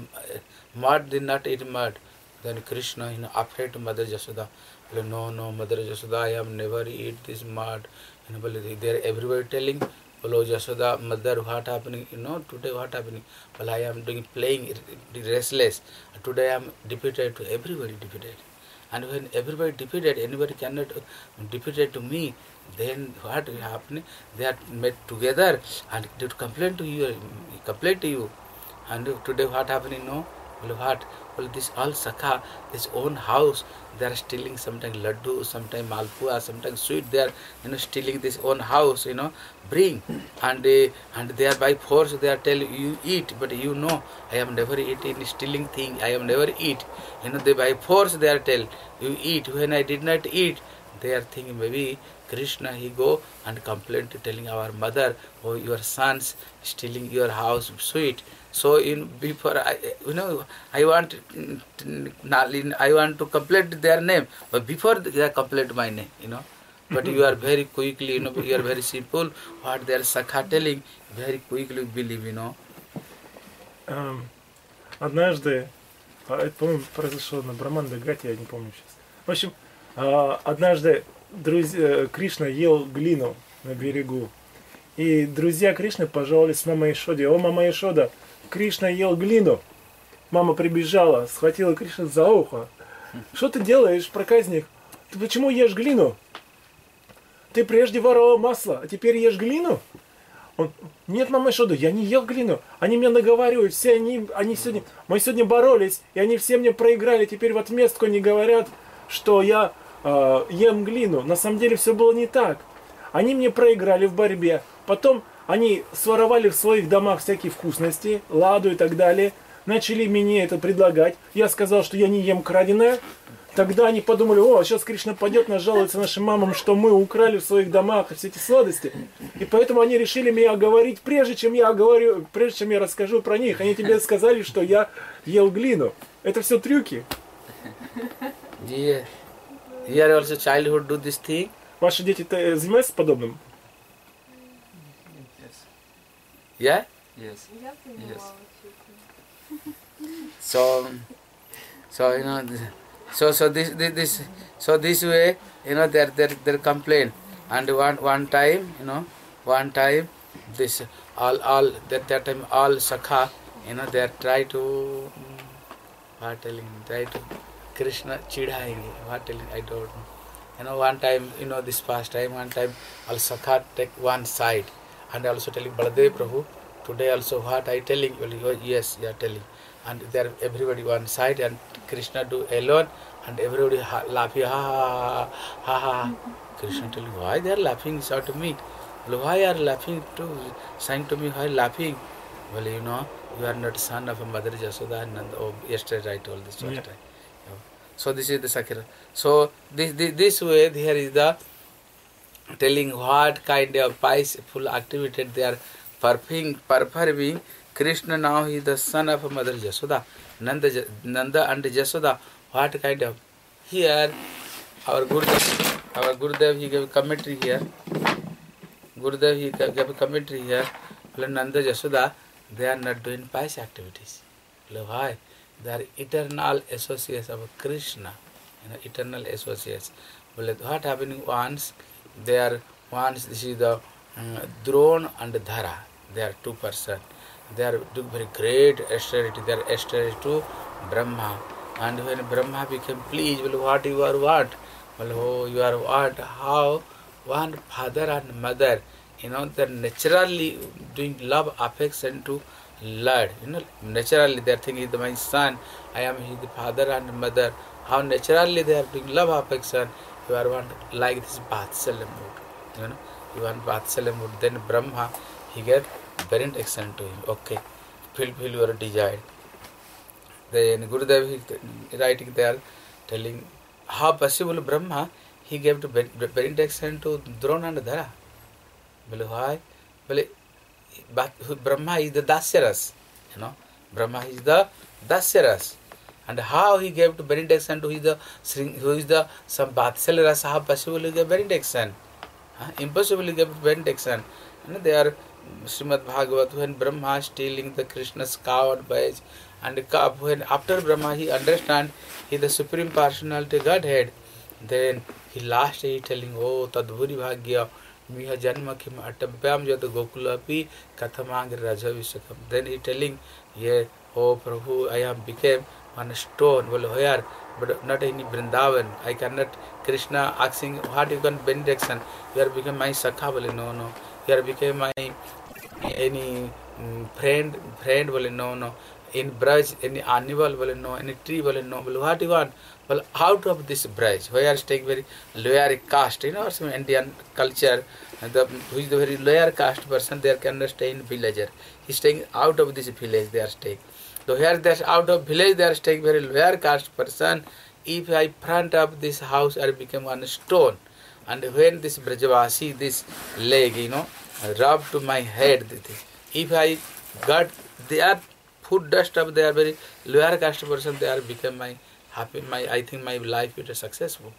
mud, did not eat mud. Then Krishna, you know, afraid to Mother Jasoda. No, no, Mother Jasoda, I have never eat this mud. You know, well, they are everywhere telling, well, Jasoda, mother, what happening? You know, today what happening? Well, I am doing playing restless. Today I am defeated to everybody defeated. And when everybody defeated, anybody cannot uh, defeated to me. Then what will happen? They are met together and they complain to you, complain to you. And today what happening? No, well, what? Well, this all sakha, this own house, they are stealing sometimes laddu, sometimes malpua, sometimes sweet. They are you know stealing this own house. You know, bring and uh, and they are by force. They are telling you eat, but you know I have never eaten stealing thing. I have never eat. You know, they by force they are tell you eat. When I did not eat, they are thinking maybe Krishna he go and complain to telling our mother, oh your sons stealing your house sweet. So in before I, you know, I want, mm, I want to complete their name, but before they complete my name, you know. But you are very quickly, you know, you are very simple. What they are sakha telling, very quickly believe, you know. Эм, однажды, а, это, по-моему, произошло на Браман Дагате, я не помню сейчас. В общем, а, однажды друзья, Кришна ел глину на берегу. И друзья Кришны пожаловались маме Ишоде. О, мама Ишода, Кришна ел глину. Мама прибежала, схватила Кришну за ухо. Что ты делаешь, проказник? Ты почему ешь глину? Ты прежде воровал масло, а теперь ешь глину? Он, нет, мама Ишода, я не ел глину. Они меня наговаривают, все они, они сегодня, мы сегодня боролись, и они все мне проиграли. Теперь в отместку они говорят, что я э, ем глину. На самом деле все было не так. Они мне проиграли в борьбе. Потом они своровали в своих домах всякие вкусности, ладу и так далее. Начали мне это предлагать. Я сказал, что я не ем краденое. Тогда они подумали, о, сейчас Кришна пойдет нажалуется нашим мамам, что мы украли в своих домах все эти сладости. И поэтому они решили меня оговорить, прежде чем я оговорю, прежде чем я расскажу про них. Они тебе сказали, что я ел глину. Это все трюки. Yeah. Here also childhood do this thing. Ваши дети э, занимаются подобным? Yeah? Yes. Я понимала, So, so you know, th- so so this this, this so this way, you know, their their their complaint, and one one time, you know, one time, this all all that that time all sakha, you know, they try to mm, what telling try to Krishna chidayenge, what telling I don't know. You know, one time, you know, this past time, one time, all sakha take one side, and also telling Baladev Prabhu, today also what I telling, well, yes, you are telling and there everybody one side and Krishna do alone and everybody ha- laughing ha ha ha ha. Krishna tell why they are laughing shout to me well, why are laughing to saying to me why laughing well you know you are not son of a mother Jasoda and Nanda. oh yesterday I told this last Yeah. time. So this is the Sakira so this, this this way here is the telling what kind of peaceful activity they are performing, performing. Krishna now he is the son of Mother Jasoda. Nanda, Nanda and Jasoda, what kind of? Here, our Gurudev, our Gurudev, he gave commentary here. Gurudev, he gave commentary here. Nanda, Jasoda, they are not doing pious activities. Why? They are eternal associates of Krishna. You know, eternal associates. Well, what happening once? They are once this is the uh, Drone and Dhara. They are two person. They are doing very great austerity. They are austerity to Brahma. And when Brahma became pleased, well, what you are what? Well, oh, you are what? How? One father and mother, you know, they're naturally doing love, affection to Lord. You know, naturally they're thinking, my son, I am his father and mother. How naturally they are doing love, affection. You are one like this Vatsalya mood. You know, you want Vatsalya mood. Then Brahma, he get parent action to him. Okay, fulfill your desire. Then Gurudev is writing there, telling how possible Brahma he gave to parent action to Drona and Dhara. Well, why? But Brahma is the Dasyaras, you know. Brahma is the Dasyaras. And how he gave to benediction to his the who is the some Vatsalya rasa, how possible he gave benediction? Huh? Impossible he gave benediction. You know, they are Srimad Bhagavat when Brahma is stealing the Krishna's cow and boys and when after Brahma he understand he the supreme personality Godhead then he last he telling oh tadbhuri bhagya मिह जन्म किम अटभ्याम यद गोकुल कथमांग रज विशकम देन ई telling ये हो प्रभु I am became one stone बोले हो यार but not in Vrindavan I can not Krishna asking what you can been you are became my सखा बोले no no you are became my any friend friend बोले no no in Braj any animal बोले no any tree बोले no बोले what you want well out of this braj where staying very lower caste you know some indian culture the who is the very lower caste person they cannot stay in villager. He staying out of this village they are staying. So here that's out of village they are staying very lower caste person. If i front of this house i become one stone. And when this brajavasi this leg you know rub to my head if i got their food dust of they are very lower caste person, they are become my happy, my I think my life is successful.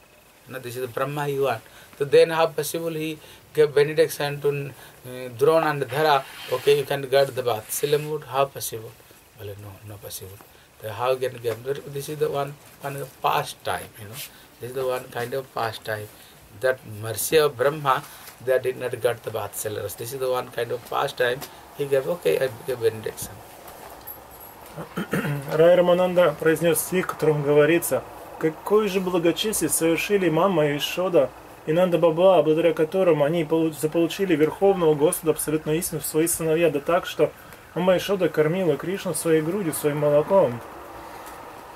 You this is the Brahma he want. So then how possible he gave benediction to uh, Drona and Dhara, okay, you can guard the bath. Silamud, how possible? Well, no, no possible. So how can get this is the one one of pastime, you know. This is the one kind of pastime. That mercy of Brahma, they did not get the bath sellers. This is the one kind of pastime. He gave, okay, I gave benediction. Рай Рамананда произнес стих, в котором говорится, «Какое же благочестие совершили мама и Шода и Нанда Баба, благодаря которым они полу- заполучили Верховного Господа абсолютно истину в свои сыновья, да так, что мама и Шода кормила Кришну своей грудью, своим молоком».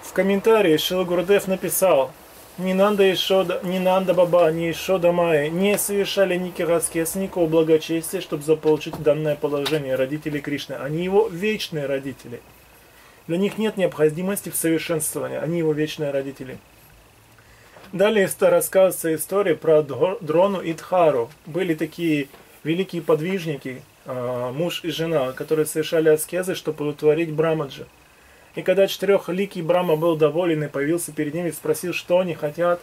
В комментарии Шила Гурдев написал, ни Нанда Ишода, ни Нанда Баба, ни Ишода Майи не совершали никаких никакого благочестия, чтобы заполучить данное положение родителей Кришны. Они его вечные родители. Для них нет необходимости в совершенствовании, они его вечные родители. Далее рассказывается история про Дро- Дрону и Дхару. Были такие великие подвижники, а, муж и жена, которые совершали аскезы, чтобы удовлетворить Брамаджа. И когда четырехликий Брама был доволен и появился перед ними спросил, что они хотят,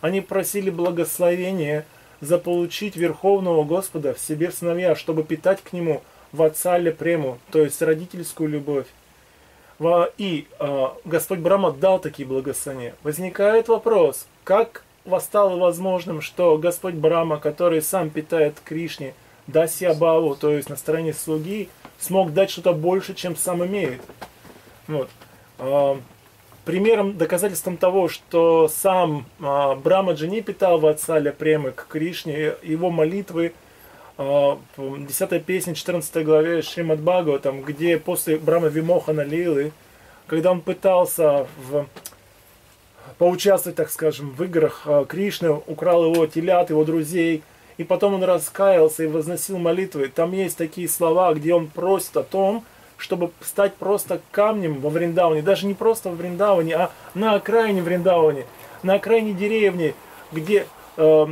они просили благословения заполучить Верховного Господа в себе в сыновья, чтобы питать к Нему ватсале прему, то есть родительскую любовь. И а, Господь Брама дал такие благословения. Возникает вопрос, как стало возможным, что Господь Брама, который сам питает Кришне, Дасья Баву, то есть настроение слуги, смог дать что-то больше, чем сам имеет. Вот. А, Примером, доказательством того, что сам а, Брамаджи не питал Ватсаля премы к Кришне, его молитвы, 10 песня, 14 главе Шримад там, где после Брама Вимохана Лилы, когда он пытался в, поучаствовать, так скажем, в играх а, Кришны, украл его телят, его друзей, и потом он раскаялся и возносил молитвы. Там есть такие слова, где он просит о том, чтобы стать просто камнем во Вриндаване, даже не просто во Вриндаване, а на окраине Вриндаване, на окраине деревни, где э,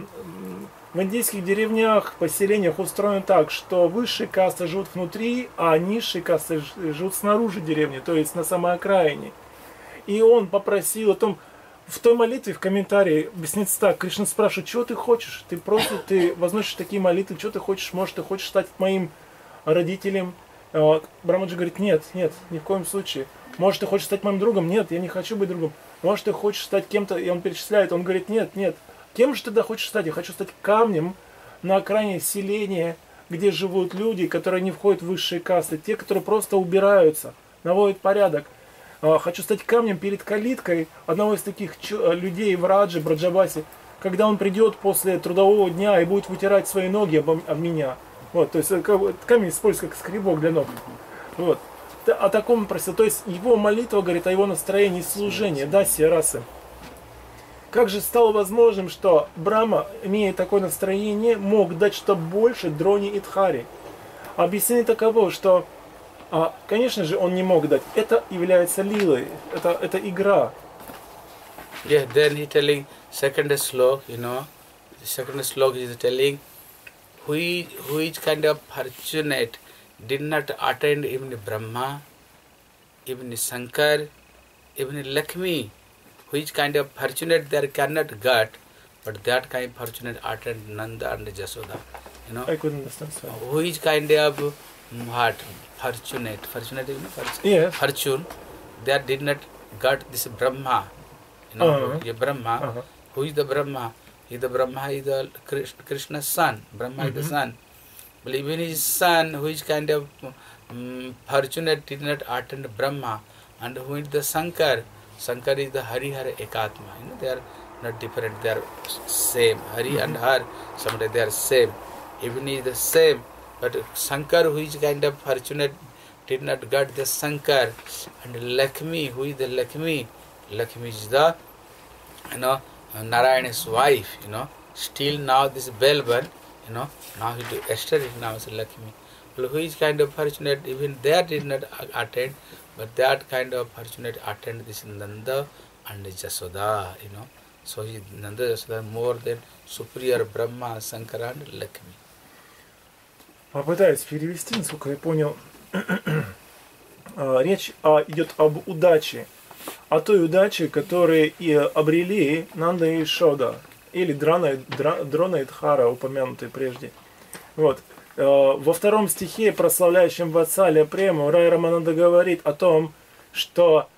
в индийских деревнях, поселениях устроено так, что высшие касты живут внутри, а низшие касты живут снаружи деревни, то есть на самой окраине. И он попросил о том, в той молитве, в комментарии, объяснится так, Кришна спрашивает, что ты хочешь? Ты просто, ты возносишь такие молитвы, что ты хочешь? Может, ты хочешь стать моим родителем? А, Брамаджи говорит, нет, нет, ни в коем случае. Может, ты хочешь стать моим другом? Нет, я не хочу быть другом. Может, ты хочешь стать кем-то, и он перечисляет, он говорит, нет, нет. Кем же ты да хочешь стать? Я хочу стать камнем на окраине селения, где живут люди, которые не входят в высшие касты, те, которые просто убираются, наводят порядок. А, Хочу стать камнем перед калиткой одного из таких чу- людей в Раджи, Браджабасе, когда он придет после трудового дня и будет вытирать свои ноги об, об меня. Вот, то есть э, камень используется как скребок для ног. Вот. О таком он просил. То есть его молитва говорит о его настроении служения, да, расы. Как же стало возможным, что Брама, имея такое настроение, мог дать что больше Дроне и Дхаре? Объяснение таково, что, а, конечно же, он не мог дать. Это является лилой, это, это игра. Yeah, then he telling second slok, you know, the second slok is telling which which kind of fortunate did not attend even Brahma, even Shankar, even Lakshmi, which kind of fortunate they cannot get, but that kind of fortunate attend Nanda and Jasoda, you know. I couldn't understand. sorry. Which kind of mm, what fortunate, fortunate, you know, fortunate Yes. fortune they did not got this Brahma. You know, Uh-huh. yeah, Brahma. Uh-huh. Who is the Brahma? He the Brahma is the Krish- Krishna's son. Brahma is the Mhm. son. But even his son, who is kind of um, fortunate, did not attend Brahma, and who is the Shankar? Shankar is the Harihara Ekatma. You know, they are not different. They are same. Hari and Har, sometimes they are same. Even is the same, but Shankar, who is kind of fortunate, did not get the Shankar, and Lakshmi, who is the Lakshmi? Lakshmi is the you know Narayana's wife. You know, still now this Belban, you know, now he do Esther is now is Lakshmi. Who is kind of fortunate? Even that did not attend, but that kind of fortunate attend this Nanda and Jasoda. You know, so he Nanda Jasoda more than superior Brahma, Shankara and Lakshmi. Попытаюсь перевести, насколько я понял. [clears throat] а, речь а, идет об удаче, о той удаче, которую и обрели Нанда и Шода, или Драна, Дра- Дрона и Дхара, упомянутые прежде. Вот. Э, Во втором стихе, прославляющем Вацаля Прему, Рай Рамананда говорит о том, что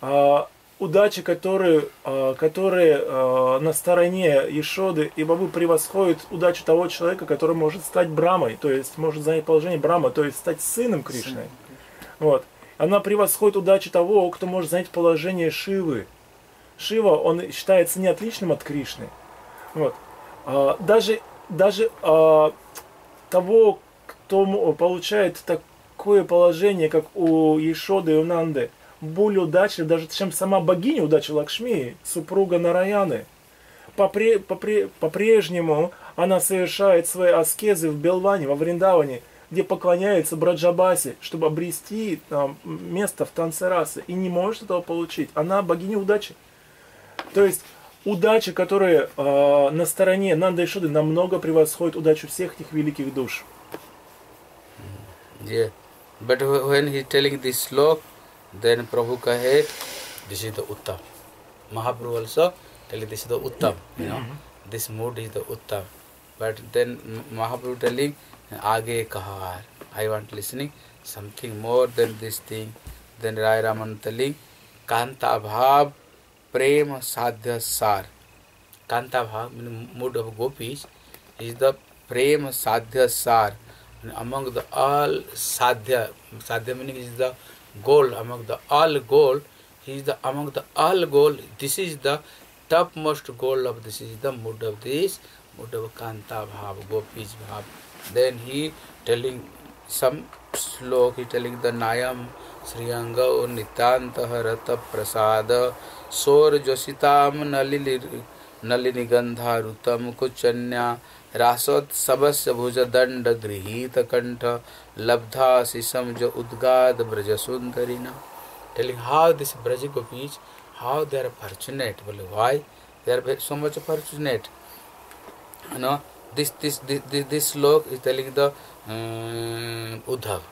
а, удачи, которые, а, которые а, на стороне Ишоды и Бабы превосходят удачу того человека, который может стать Брамой, то есть может занять положение Брама, то есть стать сыном Кришны. Вот. Она превосходит удачу того, кто может занять положение Шивы. Шива, он считается не отличным от Кришны. Вот. А, даже даже а, того, кто получает такое положение, как у Ешоды и у Нанды, более удачлив, даже чем сама богиня удачи Лакшми, супруга Нараяны. Попре- попре- По-прежнему она совершает свои аскезы в Белване, во Вриндаване, где поклоняется Браджабасе, чтобы обрести там, место в танце расы, и не может этого получить. Она богиня удачи. То есть удача, которая э, на стороне Нанда и Шуды, намного превосходит удачу всех этих великих душ. Yeah. But wh- when he telling this slok, then Prabhu kahe, this is the Uttam. Mahaprabhu also telling this is the Uttam, you know. This mood is the Uttam. But then M- Mahaprabhu telling, Aage kahar. I want listening something more than this thing. Then Rai Raman telling, Kanta bhav प्रेम साध्य सार। कांता भाव mean mood of gopis is the प्रेम साध्य सार। Among the all साध्य साध्य meaning is the goal among the all goal is the among the all goal this is the top most goal of this is the mood of this mood of Kanta भाव गोपीज भाव then he telling some श्लोक ही telling the नायम श्रीअंग नितांत रत प्रसाद सौरजसिताम नलिर नलिनिगंधारुतम कुचन्या रासत सबस्य भुजदंड गृहीत कंठ लब्धा शिशम जो उद्गाद ब्रज सुंदरिना telling how this Braj gopis how they are fortunate बोले why they are so much fortunate no this this this this shloka is telling the Uddhav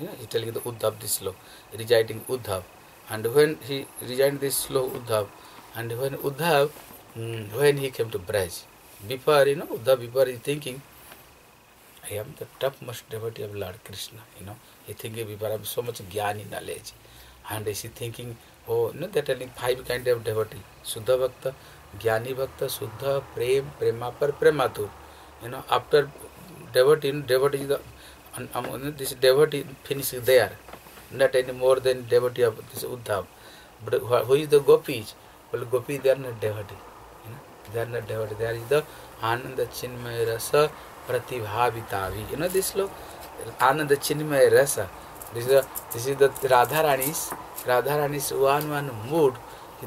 you know is telling the Uddhav this shloka regarding Uddhav and when he reciting this slok uddhav and when uddhav mm, when he came to Braj, before you know, Uddhav before he thinking, I am the topmost devotee of Lord Krishna. You know, he thinking before I am so much jnani knowledge, and is he thinking, oh, no, that telling five kind of devotee: Suddha Bhakta, Jnani Bhakta, Suddha, Prem, Premapar, Prematur. You know, after devotee, you know, devotee is the and, um, this devotee finish there, not any more than devotee of this Uddhav. But who- is the gopis? Well, gopi they are not devotee. You know, they are not devotee. There is the Ananda Chinmaya Rasa Pratibhavitavi. You know this look? Ananda Chinmaya Rasa. This is the this is the Radha Rani's Radha Rani's one one mood.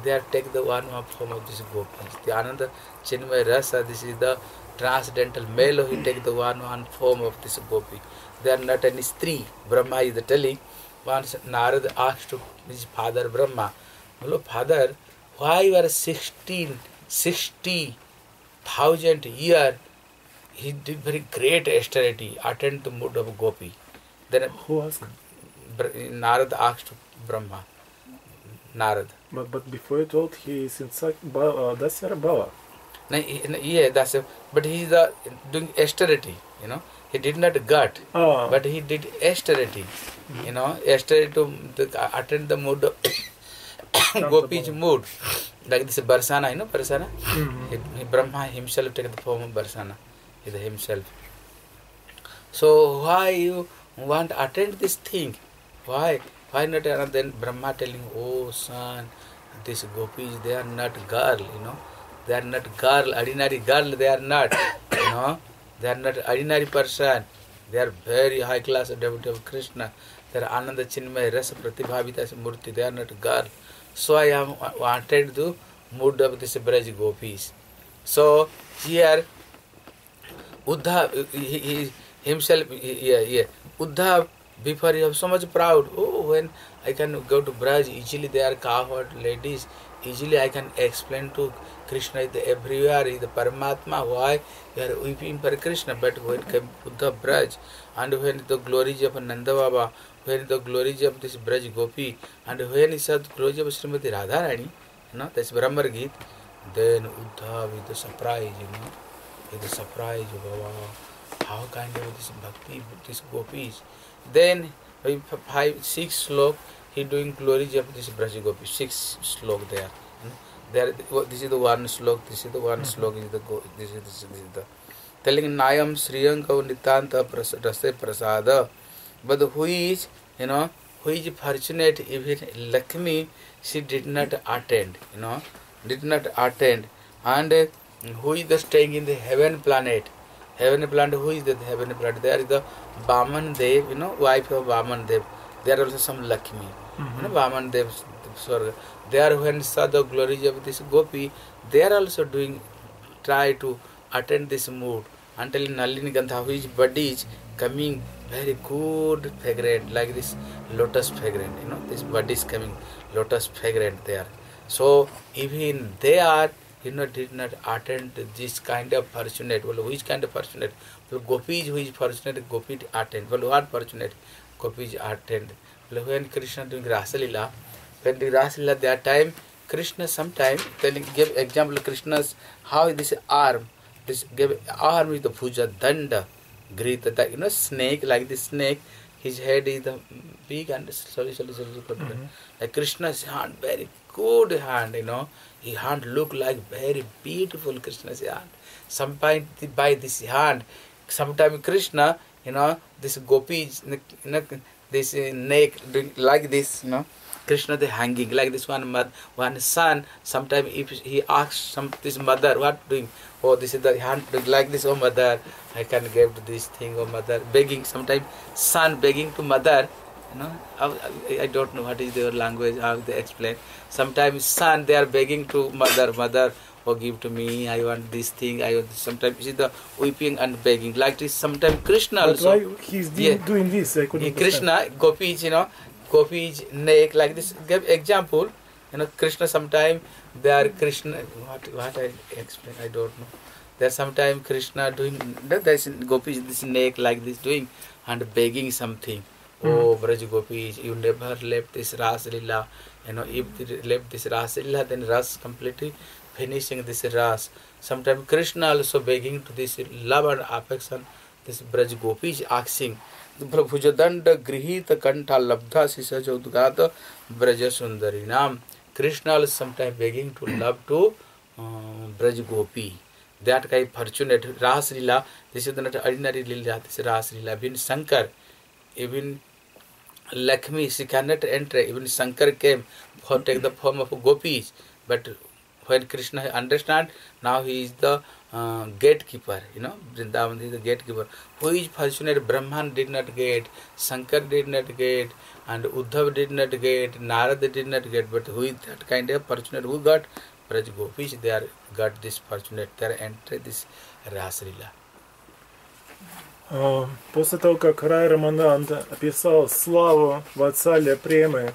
They are take the one one form of this gopis. The Ananda Chinmaya Rasa. This is the transcendental male. He take the one one form of this gopi. They are not any stree. Brahma is telling. Once Narad asked to his father Brahma, Hello, father, why you are 16, 60,000 year, he did very great austerity, attend the mood of Gopi. Then Who asked? Narad asked Brahma, Narad. But, but before you told he is inside uh, Dasyara Baba. No, yeah, that's a, but he is uh, doing austerity, you know. He did not gut, Ah, but he did austerity, you know, austerity to attend the mood of Gopi's mood. Like this Barsana, you know, Barsana? mhm. He, he, Brahma himself take the form of Barsana, is himself. So why you want to attend this thing? Why? Why not? And then Brahma telling, oh son, these gopis, they are not girl, you know. They are not girl, ordinary girl, they are not, you know. They are not ordinary person. They are very high class devotee of Krishna. They are Ananda Chinmay Rasa Pratibhavita Murti. They are not girl. So I am wanted to mood of this Braj gopis. So here Uddhav, he, he himself, yeah, yeah. Uddhav, before he was so much proud. Oh, when I can go to Braj, easily they are cowherd ladies. Easily I can explain to Krishna is everywhere, is the Paramatma. Why? We are weeping for Krishna, but when came Buddha Braj, and when the glories of Nanda Baba, when the glories of this Braj Gopi, and when he said the glories of Srimati Radharani, you know, that's Brahmar Geet, then Uddha with the surprise, you know, with the surprise, Baba, how kind of this bhakti, this gopis. Then, five, six slok, he doing glories of this Braj Gopi, six slok there. There, this is the one slok, this is the one mm-hmm. slok, is the go, this is this, this is the telling Nayam Sriyanka Nitanta pras- Rase Prasada. But who is, you know, who is fortunate even Lakshmi, she did not attend, you know, did not attend. And uh, who is the staying in the heaven planet? Heaven planet, who is the heaven planet? There is the Baman Dev, you know, wife of Baman Dev. There are also some Lakshmi. mm-hmm. You know, Baman Dev, Swarga. There when saw the glories of this Gopi, they are also doing, try to attend this mood until Nalini Gandha, which body is coming very good fragrant, like this lotus fragrant, you know, this body is coming lotus fragrant there. So even they are, you know, did not attend this kind of fortunate. Well, which kind of fortunate? Well, gopis who is fortunate, gopi attend. Well, what fortunate? Gopis attend. Well, when Krishna doing Rasalila, when the Rasalila that time, Krishna sometime telling give example Krishna's how this arm, this give arm is the puja danda, grita that you know snake like this snake, his head is the big and slowly slowly slowly. slowly. Like Krishna's hand very good hand, you know. His hand look like very beautiful Krishna's hand. Sometimes by this hand, sometimes Krishna, you know, this gopis, you know, this uh, neck like this, you know. Krishna the hanging like this one mother, one son. Sometimes if he asks some this mother what doing, oh this is the hand like this. Oh mother, I can give this thing. Oh mother, begging. Sometimes son begging to mother. You know, I, I don't know what is their language. How they explain. Sometimes son they are begging to mother. Mother, oh give to me. I want this thing. I want. This. Sometimes see the weeping and begging like this. Sometimes Krishna But also. why he's doing, Yeah. doing this? I couldn't. Krishna, gopis, you know, gopis neck like this. Give example, you know, Krishna sometime they are Krishna. What what I explain? I don't know. There sometime Krishna doing that. There's gopis this neck like this doing and begging something. mm. Oh, Braj gopis, you never left this Ras Lila. You know, if you left this Ras Lila, then Ras completely finishing this Ras. Sometimes Krishna also begging to this love and affection. This Braj gopis asking. भुजदंड गृहीत कंठा लब्धा शिशज उद्गात ब्रज सुंदरी नाम Krishna sometimes begging to love to uh, braj gopi that kind fortunate ras lila this is not ordinary lila this is ras lila even shankar even lakshmi she cannot enter even shankar came for take the form of gopis but when krishna understand now he is the uh, gatekeeper you know vrindavan is the gatekeeper who is fortunate brahman did not get shankar did not get and uddhav did not get narad did not get but who is that kind of fortunate who got braj gopis they are got this fortunate they are enter this ras lila А, После того, как Рай Рамананда описал славу Ватсалия Премы,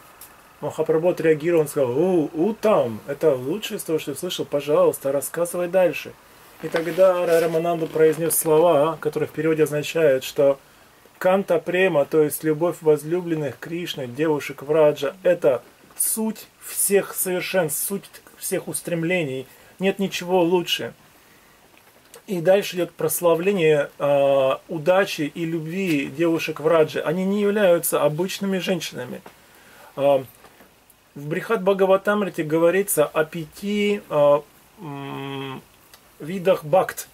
Махапрабху отреагировал, он сказал, у, у там, это лучшее из того, что я слышал, пожалуйста, рассказывай дальше. И тогда Рай Рамананда произнес слова, которые в переводе означают, что Канта Према, то есть любовь возлюбленных Кришны, девушек Враджа, это суть всех совершенств, суть всех устремлений. Нет ничего лучше. И дальше идет прославление э, удачи и любви девушек в. Они не являются обычными женщинами. Э, в Брихат Бхагаватамрите говорится о пяти э, видах бхакт.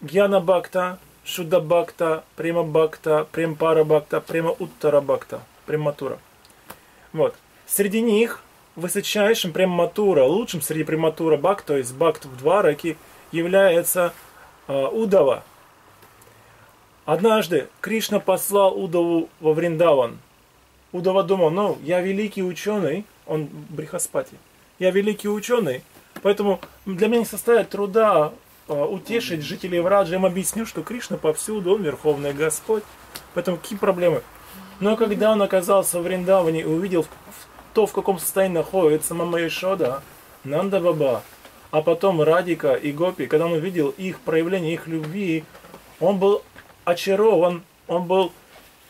Гьяна бхакта, Шуда бхакта, Према бхакта, Премпара бхакта, Према уттара бхакта, Прематура. Вот. Среди них высочайшим прематура, лучшим среди прематура бхакт, то есть бхакт в два раки, является э, Удава. Однажды Кришна послал Удаву во Вриндаван. Удава думал, ну, я великий ученый, он Брихаспати, я великий ученый, поэтому для меня не составит труда э, утешить жителей Враджа, я им объясню, что Кришна повсюду, он Верховный Господь, поэтому какие проблемы? Но когда он оказался в Вриндаване и увидел то, в каком состоянии находится Мама Ишода, Нанда Баба, а потом Радика и Гопи, когда он увидел их проявление, их любви, он был очарован, он был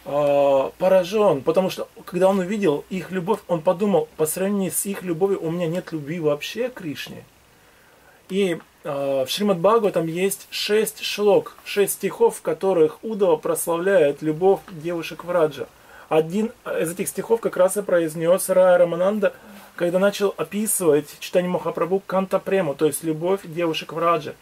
э, поражен, потому что когда он увидел их любовь, он подумал, по сравнению с их любовью у меня нет любви вообще к Кришне. И э, в Шримад Бхагаватам есть шесть шлок, шесть стихов, в которых Удова прославляет любовь девушек в Раджа. Один из этих стихов как раз и произнес Рая Рамананда, когда начал описывать читание Махапрабху Канта Прему, то есть любовь девушек в Раджа.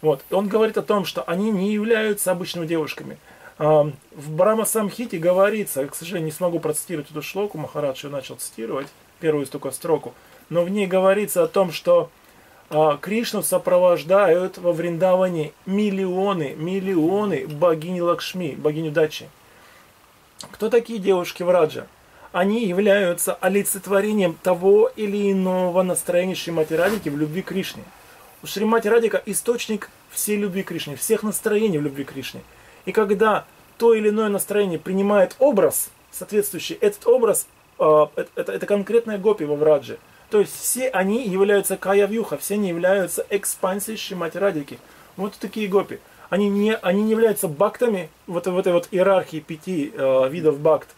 Вот. Он говорит о том, что они не являются обычными девушками. В Брама Самхите говорится, к сожалению, не смогу процитировать эту шлоку, Махарадж ее начал цитировать, первую только строку, но в ней говорится о том, что а, Кришну сопровождают во Вриндаване миллионы, миллионы богини Лакшми, богиню Дачи. Кто такие девушки в Раджа? Они являются олицетворением того или иного настроения Шримати Радики в любви к Кришне. У Шримати Радика источник всей любви к Кришне, всех настроений в любви к Кришне. И когда то или иное настроение принимает образ соответствующий, этот образ, э, это, это конкретная гопи во Врадже. То есть все они являются каявьюха, все они являются экспансией Шримати Радики. Вот такие гопи. Они не, они не являются бактами вот в этой вот иерархии пяти э, видов бакт.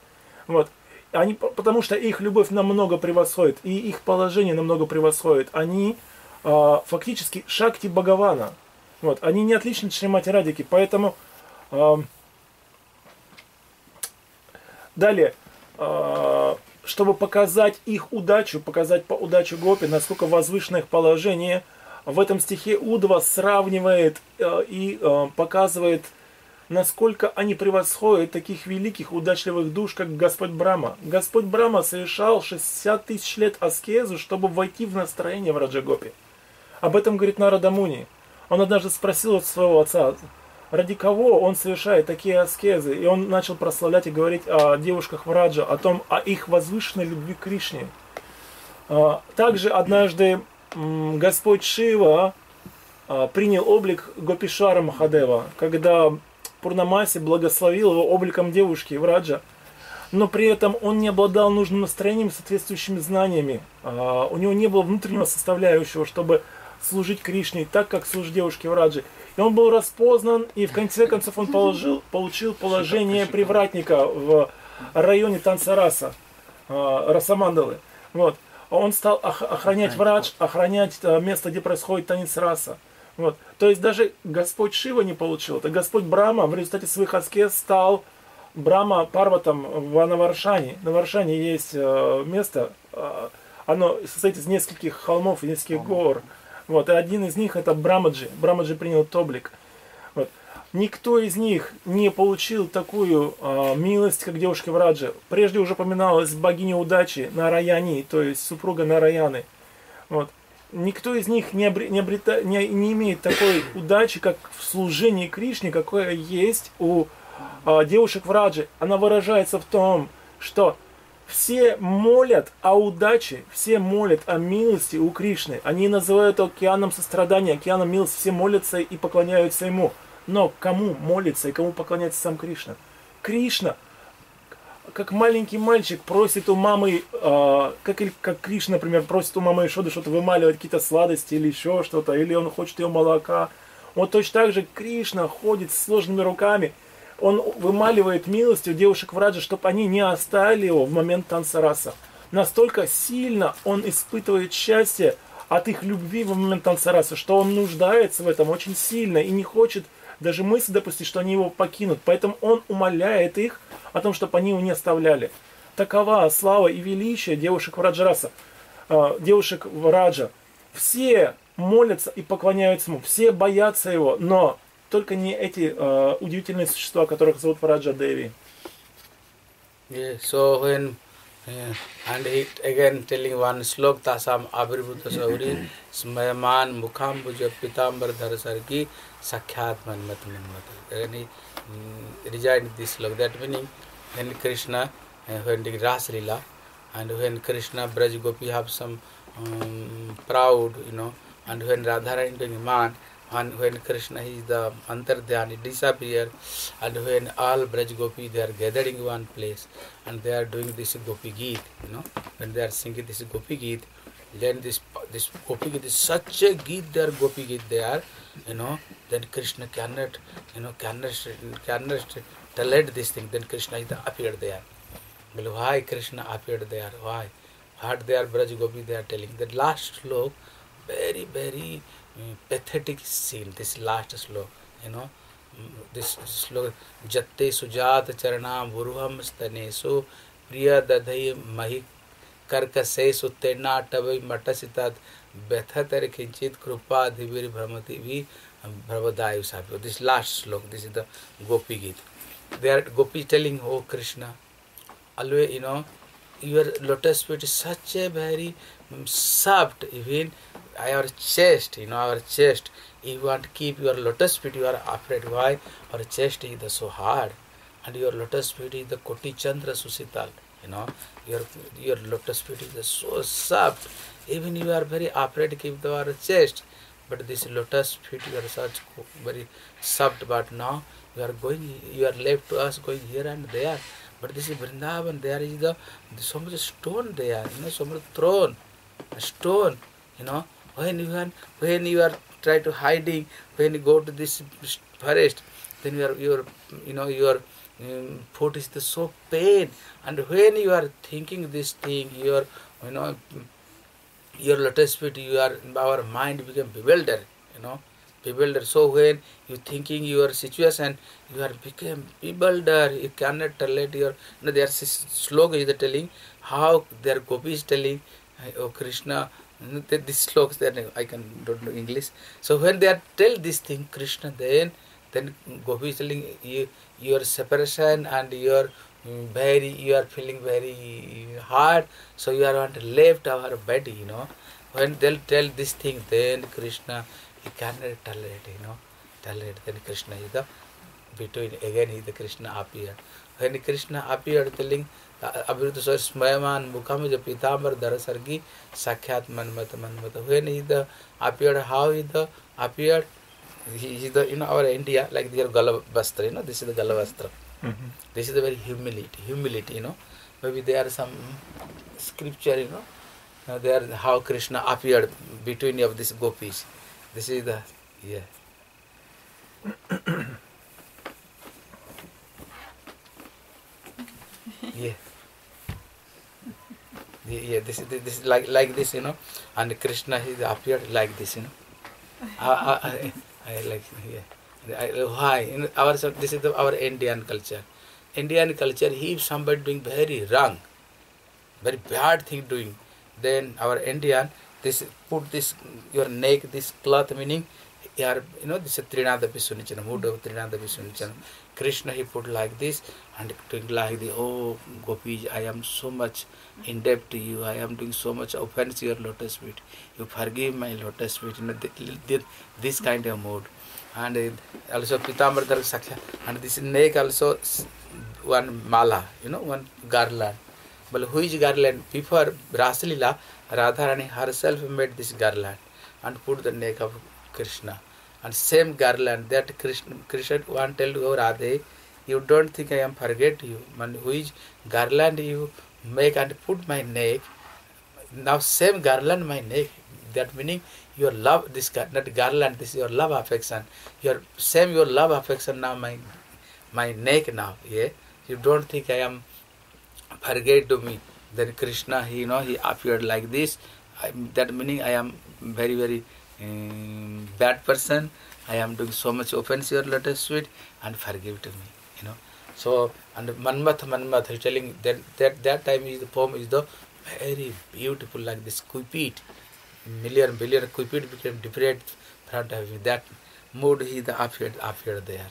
Вот. Они, потому что их любовь намного превосходит, и их положение намного превосходит. Они э, фактически шакти Бхагавана. Вот. Они не отличны от Шримати Радики, поэтому далее, э, чтобы показать их удачу, показать по удачу Гопи, насколько возвышено их положение, в этом стихе Удва сравнивает э, и э, показывает, насколько они превосходят таких великих удачливых душ, как Господь Брама. Господь Брама совершал 60 тысяч лет аскезу, чтобы войти в настроение в Раджагопи. Об этом говорит Нарада Муни. Он однажды спросил у своего отца, ради кого он совершает такие аскезы. И он начал прославлять и говорить о девушках в Раджа, о том, о их возвышенной любви к Кришне. А, Также однажды Господь Шива а, принял облик Гопишара Махадева, когда Пурнамаси благословил его обликом девушки в Раджа. Но при этом он не обладал нужным настроением, соответствующими знаниями. А, У него не было внутреннего составляющего, чтобы служить Кришне так, как служит девушке в Раджи. И он был распознан, и в конце концов он положил, получил положение привратника в районе Тансараса, э, Расамандалы. Вот. Он стал ох- охранять врач, охранять э, место, где происходит танец раса. Вот. То есть даже Господь Шива не получил. Это Господь Брама в результате своих аскез стал Брама Парватом в Наваршане. На Варшане есть э, место, оно состоит из нескольких холмов и нескольких гор. Вот, и один из них это Брамаджи. Брамаджи принял этот облик. Вот. Никто из них не получил такую а, милость, как девушка в Радже. Прежде уже упоминалась богиня удачи Нараяни, то есть супруга Нараяны. Вот. Никто из них не, обре- не, обрета- не, не имеет такой удачи, как в служении Кришне, какое есть у а, девушек в Радже. Она выражается в том, что все молят о удаче, все молят о милости у Кришны. Они называют океаном сострадания, океаном милости. Все молятся и поклоняются ему. Но кому молится и кому поклоняется сам Кришна? Кришна, как маленький мальчик, просит у мамы, э, как, как Кришна, например, просит у мамы Ишоды что-то вымаливать, какие-то сладости или еще что-то, или он хочет ее молока. Вот точно так же Кришна ходит с сложными руками, он вымаливает милость у девушек в Раджа, чтобы они не оставили его в момент танца раса. Настолько сильно он испытывает счастье от их любви в момент танца раса, что он нуждается в этом очень сильно и не хочет даже мысли допустить, что они его покинут. Поэтому он умоляет их о том, чтобы они его не оставляли. Такова слава и величие девушек в Раджараса, э, девушек в Раджа. Все молятся и поклоняются ему, все боятся его, но только не эти э, удивительные существа, которых зовут Враджа Деви. Yeah, so when uh, and he again telling one slok tasam avirbhuta sauri smayaman mukham bhuja pitambar dhar sargi sakhyat manmat manmat. And he mm, this slok. That meaning when Krishna uh, when the Ras Lila and when Krishna Braj Gopi have some um, proud, you know, and when Radharani doing man and when Krishna is the Antardhyani he disappear and when all Braj Gopi they are gathered in one place and they are doing this Gopi Geet, you know, when they are singing this Gopi Geet, then this this gopi git is such a git there gopi git there you know then krishna cannot you know cannot cannot tolerate this thing then krishna is the appeared there well, why krishna appeared there why what they are braj gopi they are telling the last slok very very uh, pathetic scene this last slok you know this slok jatte sujat charana burham stanesu priya dadai mahi कर्कसे सुत्तेनाटवि मटसितात व्यथतर किंचित कृपा धिवीर भ्रमति भी भ्रवदायु साप्यो दिस लास्ट श्लोक this is the Gopi Geet they are gopi telling oh Krishna always you know your lotus feet is such a very soft even our chest you know our chest if you want to keep your lotus feet you are afraid why our chest is so hard and your lotus feet is the koti chandra susital you know your your lotus feet is so soft even you are very afraid to keep our chest but this lotus feet you are such very soft but now you are going you are left to us going here and there but this is vrindavan there is the so much stone there you know so much throne stone you know when you are when you are try to hiding when you go to this forest then you are you you know your um, foot is the so pain. And when you are thinking this thing your you know your lotus feet you are our mind become bewildered you know bewildered. So when you thinking your situation you are become bewildered. You cannot relate your you know, their slogan is telling how their gopi is telling oh krishna this slokas there i can don't know english. So when they are tell this thing krishna then then gopi is telling you your separation and your mm, very you are feeling very hard so you are want left our body you know. When they'll tell this thing then krishna he cannot tolerate you know tolerate. Then krishna is the between again he the krishna appeared. When krishna appeared telling अभिरुद्ध स्वर स्मयमान मुखम जो पीताम्बर दर सर्गी साक्षात मनमत मनमत हुए नहीं the how is the in our India like dear girl वस्त्र you know this is the girl वस्त्र this is the very humility humility you know may they are some scripture you know they are how Krishna appear between of this gopis this is the Yeah. [coughs] yeah, this is this is like like this you know and krishna he appeared like this you know I, I, I, I like yeah I, why in our this is the, our indian culture indian culture if somebody doing very wrong very bad thing doing then our indian this put this your neck this cloth meaning here you know this is trinadapi sunichanam of trinadapi sunichanam krishna he put like this and like the oh gopis i am so much in debt to you i am doing so much offense your lotus feet you forgive my lotus feet you know th- th- this kind of mood and uh, also pitambar sakya and this neck also one mala you know one garland but who is garland before rasalila radharani herself made this garland and put the neck of krishna and same garland that krishna krishna one tell to radhe you don't think i am forget you. Man which garland you make and put my neck? Now same garland my neck. That meaning your love this not garland this is your love affection. Your same your love affection now my my neck now yeah? You don't think i am forget to me. Then krishna he you know he appeared like this. I, that meaning i am very very um, bad person i am doing so much offense your lotus sweet and forgive to me you know so and manmath manmath he's telling that that that time is the poem is the very beautiful like this cupid million billion cupid became different front of him that mood he the appeared appeared there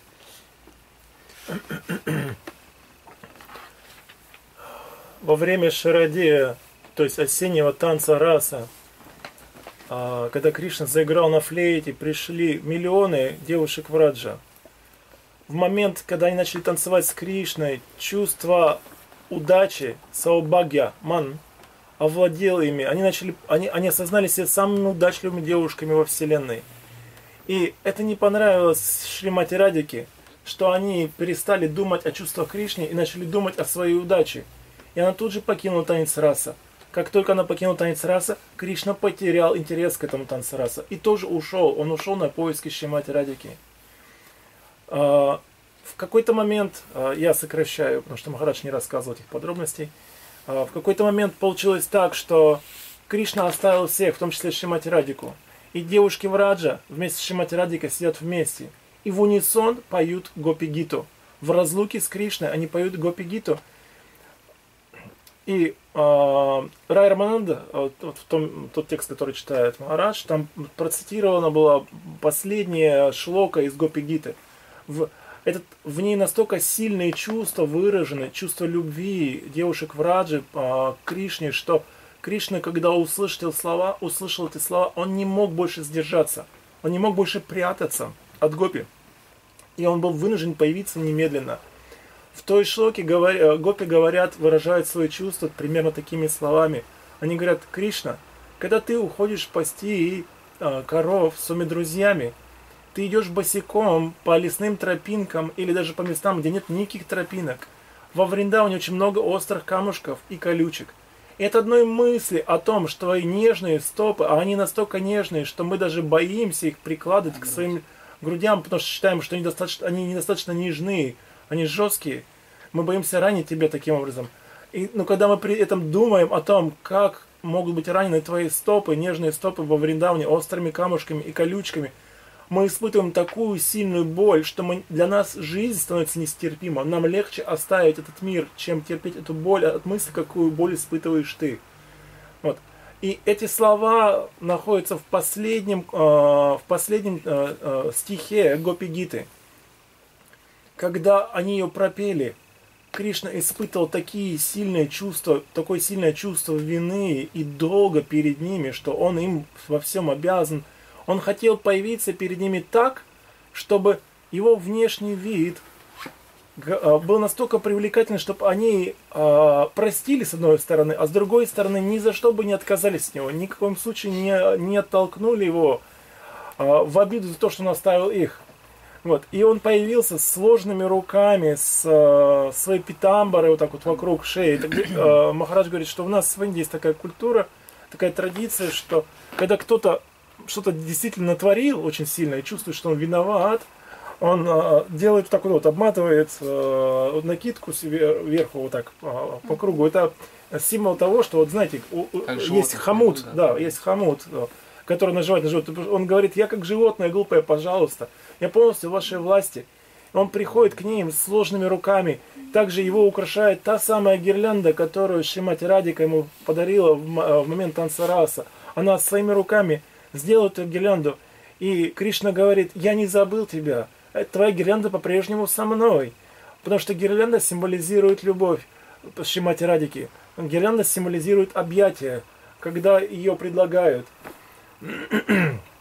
Во время шародея, то есть осеннего танца раса, а, когда Кришна заиграл на флейте, пришли миллионы девушек в Раджа. В момент, когда они начали танцевать с Кришной, чувство удачи, саубагья, ман, овладело ими. Они, начали, они, они осознали себя самыми удачливыми девушками во Вселенной. И это не понравилось Шримати Радике, что они перестали думать о чувствах Кришны и начали думать о своей удаче. И она тут же покинула танец раса. Как только она покинула танец раса, Кришна потерял интерес к этому танцу раса и тоже ушел. Он ушел на поиски Шимати Радики. А, В какой-то момент, а, я сокращаю, потому что Махарадж не рассказывал этих подробностей, а, в какой-то момент получилось так, что Кришна оставил всех, в том числе Шимати Радику. И девушки в Раджа вместе с Шимати Радикой сидят вместе. И в унисон поют Гопи Гиту. В разлуке с Кришной они поют Гопи Гиту. И э, Рай Рамананда, вот, вот в том, тот текст, который читает Махарадж, там процитирована была последняя шлока из Гопи Гиты. В, этот, в ней настолько сильные чувства выражены, чувство любви девушек в Раджи э, к Кришне, что Кришна, когда услышал слова, услышал эти слова, он не мог больше сдержаться. Он не мог больше прятаться от Гопи. И он был вынужден появиться немедленно. В той шлоке говор- э, Гопи говорят, выражают свои чувства примерно такими словами. Они говорят, Кришна, когда ты уходишь пасти э, коров с своими друзьями, ты идешь босиком по лесным тропинкам или даже по местам, где нет никаких тропинок. Во Вриндауне очень много острых камушков и колючек. И от одной мысли о том, что твои нежные стопы, а они настолько нежные, что мы даже боимся их прикладывать к своим грудям, потому что считаем, что они, достаточно, они недостаточно нежные, они жесткие. Мы боимся ранить тебя таким образом. И, но когда мы при этом думаем о том, как могут быть ранены твои стопы, нежные стопы во Вриндауне острыми камушками и колючками, мы испытываем такую сильную боль, что мы, для нас жизнь становится нестерпима. Нам легче оставить этот мир, чем терпеть эту боль от мысли, какую боль испытываешь ты. Вот. И эти слова находятся в последнем, э, в последнем э, э, стихе Гопи Гиты. Когда они ее пропели, Кришна испытывал такие сильные чувства, такое сильное чувство вины и долга перед ними, что он им во всем обязан. Он хотел появиться перед ними так, чтобы его внешний вид а, был настолько привлекательный, чтобы они а, простили с одной стороны, а с другой стороны ни за что бы не отказались от него, ни в коем случае не, не оттолкнули его а, в обиду за то, что он оставил их. Вот. И он появился с сложными руками, с э, своей питамбарой вот так вот вокруг шеи. Так, э, Махарадж говорит, что у нас в Индии есть такая культура, такая традиция, что когда кто-то что-то действительно натворил очень сильно и чувствует, что он виноват, он э, делает так вот, вот обматывает э, вот накидку себе вверху вот так э, по кругу. Это символ того, что вот знаете, у- есть хомут, да. да, есть хомут, э, который наживает на живот. Он говорит, я как животное глупое, пожалуйста, я полностью в вашей власти. Он приходит к ним с сложными руками. Также его украшает та самая гирлянда, которую Шимати Радика ему подарила в э, момент танца раса. Она своими руками сделала эту гирлянду. И Кришна говорит, я не забыл тебя. Э, Твоя гирлянда по-прежнему со мной. Потому что гирлянда символизирует любовь Шимати Радики. Гирлянда символизирует объятие, когда ее предлагают. [clears throat]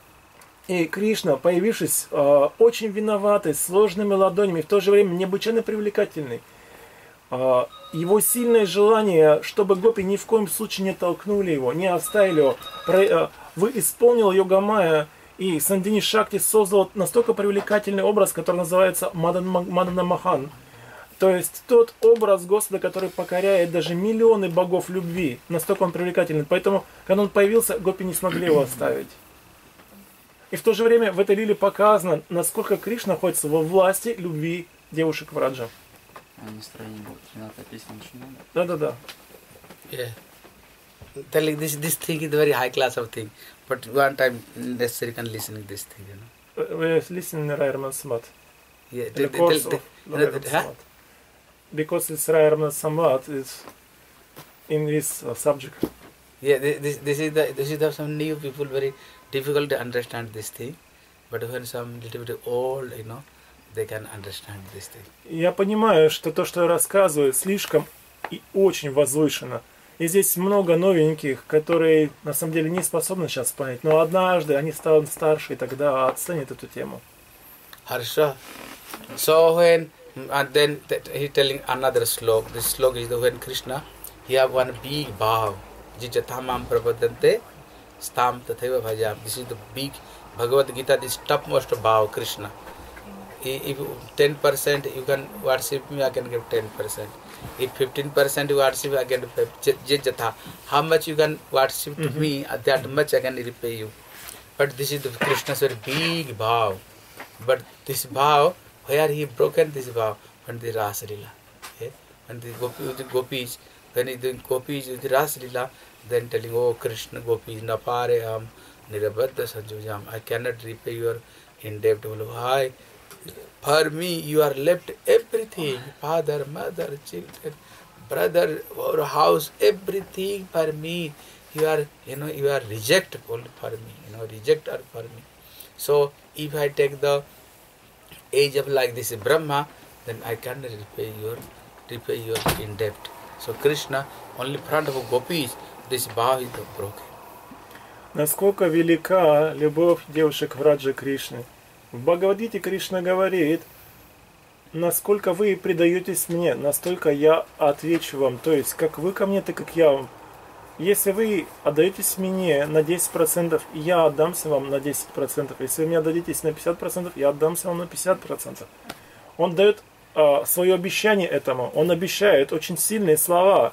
И Кришна, появившись э, очень виноватый, сложными ладонями, в то же время необычайно привлекательный, э, его сильное желание, чтобы гопи ни в коем случае не толкнули его, не оставили его, про, э, вы исполнил йога Майя, и Сандини Шакти создал настолько привлекательный образ, который называется Мадан, Мадана Махан. То есть тот образ Господа, который покоряет даже миллионы богов любви. Настолько он привлекательный. Поэтому, когда он появился, гопи не смогли его оставить. И в то же время в этой лиле показано, насколько Кришна находится во власти любви девушек в Раджа. А настроение было 13 песня начинали. Да-да-да. Yeah. Telling this this thing is very high class of thing, but one time necessary can listen to this thing, you know. We're listening to Rayarman Samat. Yeah. The huh? Samat. Because it's Rayarman Samat, it's in this uh, subject. Yeah, thi- this this is the this is the some new people very difficult to understand this thing, but when some little bit old, you know, they can understand this thing. Я понимаю, что то, что я рассказываю, слишком и очень возвышено. И здесь много новеньких, которые на самом деле не способны сейчас понять. Но однажды они станут старше, и тогда оценят эту тему. Harsha. So when and then he telling another slok. This slok is the when Krishna he have one big bow. Jijatamam prabodante stam tatheva bhajam. This is the big Bhagavad Gita, this topmost bow Krishna. i- if ten percent you can worship me, I can give ten percent. If fifteen percent you worship, I can give j- j- jatha. How much you can worship to me, uh, that much I can repay you. But this is the Krishna's very big vow. But this vow, where he broken this vow? When the Rasa Lila. Okay? When the gopi, with the gopis, when he doing gopis with the Rasa Lila, then telling, oh Krishna gopis, napare am, nirabadha sanjojam. I cannot repay your indebted. Why? For me, you are left everything father, mother, children, brother, or house, everything for me. You are, you know, you are reject only for me, you know, rejecter for me. So, if I take the age of like this Brahma, then I can repay your, repay your in debt. So, Krishna, only front of gopis, Насколько велика любовь девушек в Раджа Кришны. В Бхагавадгите Кришна говорит, насколько вы предаетесь мне, настолько я отвечу вам. То есть, как вы ко мне, так как я вам. Если вы отдаетесь мне на 10%, я отдамся вам на 10%. Если вы мне отдадитесь на 50%, я отдамся вам на 50%. Он дает а, свое обещание этому. Он обещает очень сильные слова.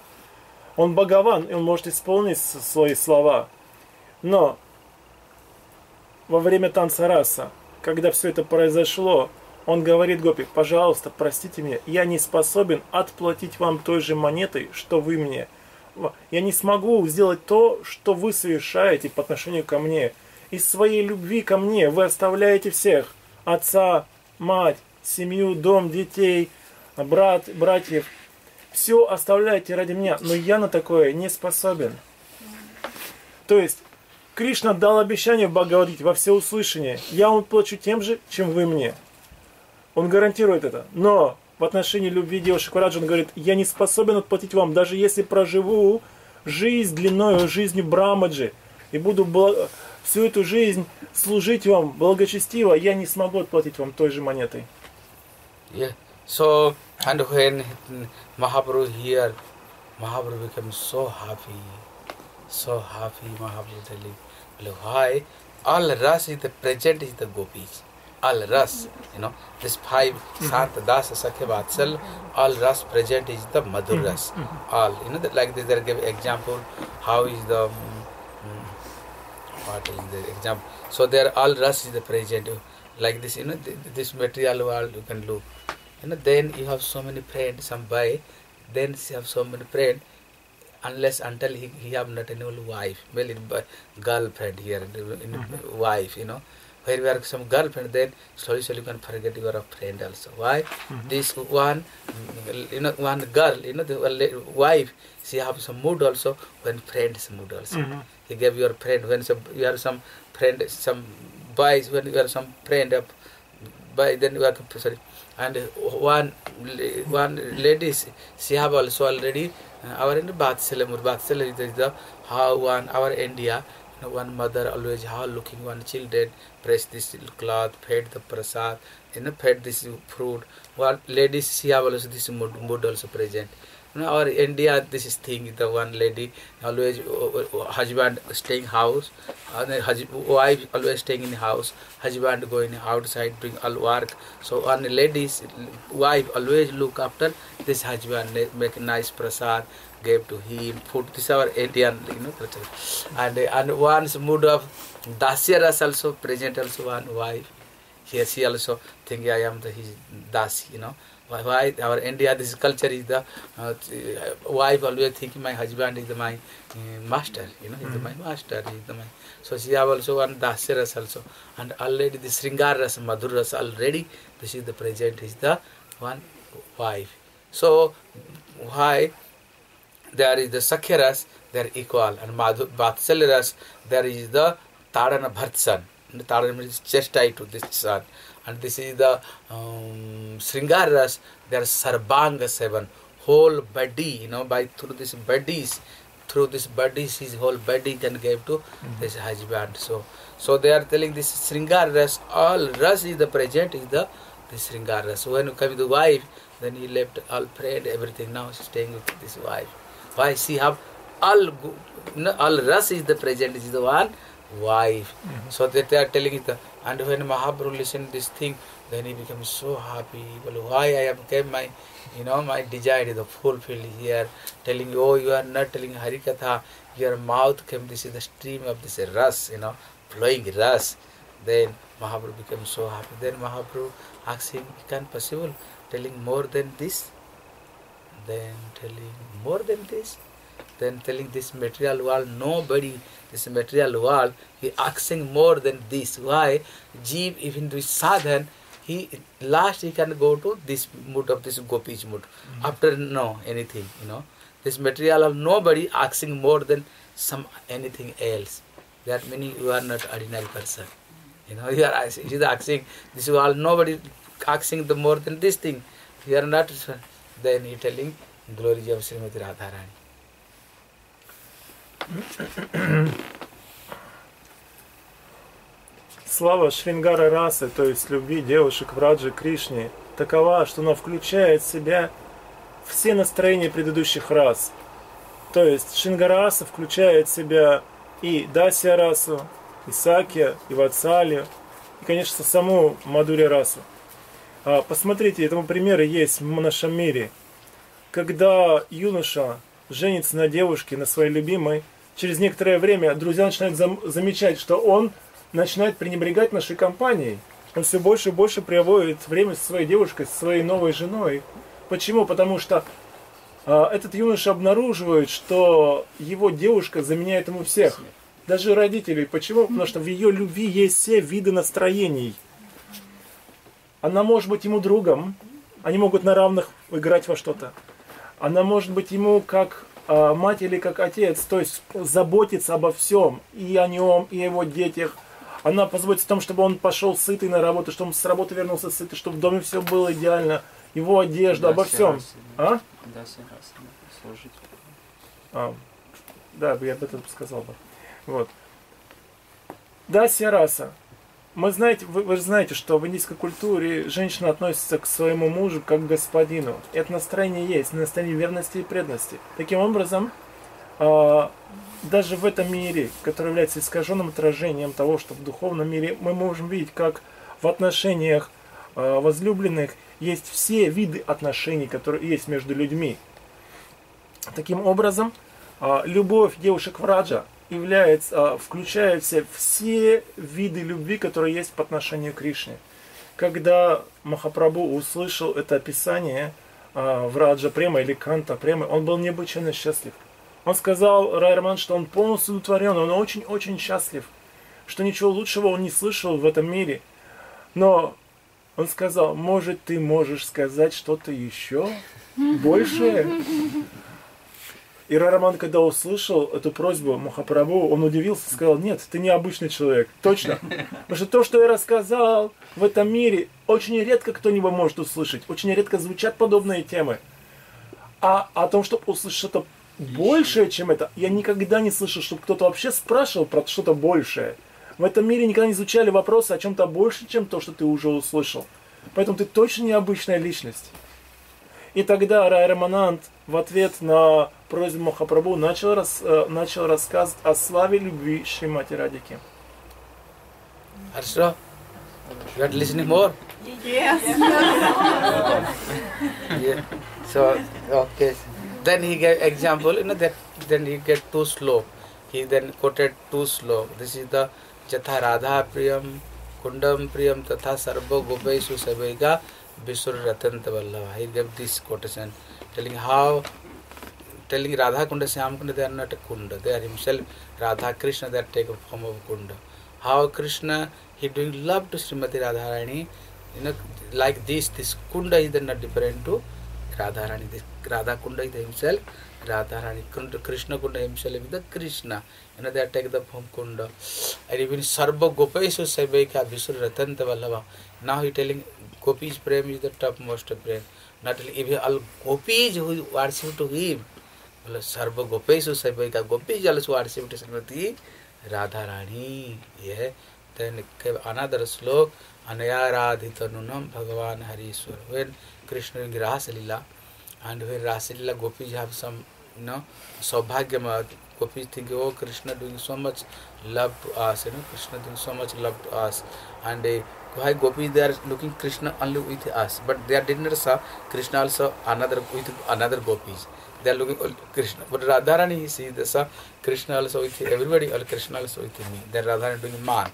Он Бхагаван, и он может исполнить свои слова. Но во время танца раса, когда все это произошло, он говорит Гопи, пожалуйста, простите меня, я не способен отплатить вам той же монетой, что вы мне. Я не смогу сделать то, что вы совершаете по отношению ко мне. Из своей любви ко мне вы оставляете всех. Отца, мать, семью, дом, детей, брат, братьев. Все оставляете ради меня, но я на такое не способен. То есть, Кришна дал обещание в Бхагавадгите во всеуслышание. Я вам плачу тем же, чем вы мне. Он гарантирует это. Но в отношении любви девушек Враджа он говорит, я не способен отплатить вам, даже если проживу жизнь длиною жизнью Брамаджи и буду всю эту жизнь служить вам благочестиво, я не смогу отплатить вам той же монетой. Yeah. So, and when Mahaprabhu here, Mahaprabhu becomes so happy, so happy Mahaprabhu telling, well, why? All ras is the present is the gopis. All ras, you know, this five, Sant, Das, Sakya, Vatsal, all ras present is the Madhur ras. All, you know, that like this, they give example, how is the, um, mm, what is the example? So there all ras is the present, like this, you know, this material world you can look. You know, then you have so many friends, some buy, then you have so many friends, unless until he, he have not any wife, well, in, bu- girlfriend here, in, mm-hmm. wife, you know. Where you have some girlfriend, then slowly, slowly you can forget you are a friend also. Why? Mm-hmm. This one, you know, one girl, you know, the wife, she have some mood also when friends mood also. Mm-hmm. He gave your friend when some, you have some friend, some boys when you have some friend of by then you are sorry and one one lady she have also already uh, our in Vatsalam Vatsalam is the how one our India one mother always how looking one children press this cloth fed the prasad you know fed this fruit one ladies she have also this mood, mood also present you know, our India, this is thing, the one lady always uh, uh, husband staying house, wife always staying in house, husband going outside doing all work. So one lady's wife always look after this husband, ma- make nice prasad, gave to him food. This is our Indian, you know, culture. And and one's mood of dasyaras also present also one wife. Here she also think I am the his dasi, you know. Why, why our India this culture is the uh, wife always think my husband is the, my uh, master, you know, he's the, my master, the my. So she have also one dasyaras also, and already the sringaras, madhuras already. This is the present is the one wife. So why there is the sakyaras, they are equal, and madhu vatsalyaras, there is the tadana bhartsan. And Tadana means chastity to this son. And this is the um, Sringaras, they are Sarvanga seven. Whole body, you know, by through this bodies, through this bodies, his whole body can give to this husband. So so they are telling this Sringar ras, all ras is the present, is the this Sringar ras. So when you come with the wife, then he left all friend, everything. Now she's staying with this wife. Why she have all all ras is the present, is the one wife. Mm-hmm. So that they are telling it And when Mahaprabhu listened this thing, then he becomes so happy. Well, why I have kept my, you know, my desire is fulfilled here. Telling you, oh, you are not telling Harikatha. Your mouth came. This is the stream of this ras, you know, flowing ras. Then Mahaprabhu became so happy. Then Mahaprabhu asked him, can possible telling more than this? Then telling more than this? Then telling this material world, nobody, this material world, he asking more than this. Why? Jeev, even with sadhan, he last he can go to this mood of this gopis mood. Hmm. After no anything, you know. This material of nobody asking more than some anything else. That meaning you are not ordinary person. You know, [laughs] you are asking, he is asking this world nobody asking the more than this thing. You are not then he telling glory of Srimati Radharani. Слава Шрингара расы, то есть любви девушек в Раджи Кришне, такова, что она включает в себя все настроения предыдущих рас. То есть Шрингара раса включает в себя и Дасия расу, и Сакья, и Ватсалию, и, конечно, саму Мадури расу. А, посмотрите, этому примеры есть в нашем мире. Когда юноша женится на девушке, на своей любимой, через некоторое время друзья начинают зам- замечать, что он начинает пренебрегать нашей компанией. Он все больше и больше проводит время со своей девушкой, со своей новой женой. Почему? Потому что а, этот юноша обнаруживает, что его девушка заменяет ему всех. Даже родителей. Почему? Потому что в ее любви есть все виды настроений. Она может быть ему другом. Они могут на равных играть во что-то. Она может быть ему как а, мать или как отец. То есть заботиться обо всем. И о нем, и о его детях. Она позаботится о том, чтобы он пошел сытый на работу, чтобы он с работы вернулся сытый, чтобы в доме все было идеально. Его одежда, обо всем. А? Да, все раз. Служить. А, да, я об этом сказал бы. Вот. Да, раса. Мы знаете, вы, вы же знаете, что в индийской культуре женщина относится к своему мужу как к господину. Это настроение есть, настроение верности и преданности. Таким образом, а, даже в этом мире, который является искаженным отражением того, что в духовном мире, мы можем видеть, как в отношениях а, возлюбленных есть все виды отношений, которые есть между людьми. Таким образом, а, любовь девушек в Раджа является, а, включает в себя все виды любви, которые есть по отношению к Кришне. Когда Махапрабху услышал это описание а, в Раджа Према или Канта Према, он был необычайно счастлив. Он сказал Райерман, что он полностью удовлетворен, он очень-очень счастлив, что ничего лучшего он не слышал в этом мире. Но он сказал, может, ты можешь сказать что-то еще [laughs] большее? И Рараман, когда услышал эту просьбу Махапрабху, он удивился сказал, нет, ты не обычный человек, точно. Потому что то, что я рассказал в этом мире, очень редко кто-нибудь может услышать, очень редко звучат подобные темы. А о том, чтобы услышать что-то большее, чем это, я никогда не слышал, чтобы кто-то вообще спрашивал про что-то большее. В этом мире никогда не звучали вопросы о чем-то больше, чем то, что ты уже услышал. Поэтому ты точно необычная личность. И тогда Рай Раманант в ответ на просьбу Махапрабху начал, рас, э, начал рассказывать о славе любви Шримати Радики. Harsha, you are listening more? yeah. So okay. Then he gave example, you know that then he get two slow. He then quoted two slow. This is the Jatha Radha Priyam Kundam Priyam Tatha Sarva Gopaisu Sabaiga Vishur Ratanta Vallabha. He gave this quotation Telling how telling Radha Kunda Syam Kunda they are not a Kunda. They are himself Radha Krishna they are take form of Kunda. How Krishna he doing love to Srimati Radharani you know like this this Kunda is then not different to Radharani. This Radha Kunda is himself Radharani. Kunda, Krishna Kunda himself is the Krishna. You know they take the form Kunda. And even Sarva Gopaisu Saiveka Vishur Ratanta Vallabha. Now he telling Gopis Prem is the topmost prem. Shrimati Radha Rani ये के अनादर श्लोक, अनयाराधित नुनम भगवान हरीश्वर वेन कृष्ण रास leela and when raas leela gopis have some, no सौभाग्य gopis think oh Krishna doing so much love to us you know Krishna doing so much love to us and why gopis they are looking Krishna only with us, but they did not saw Krishna also another with another gopis. They are looking only Krishna. But Radharani he see the saw Krishna also with everybody, all Krishna also with me. Then Radharani doing man.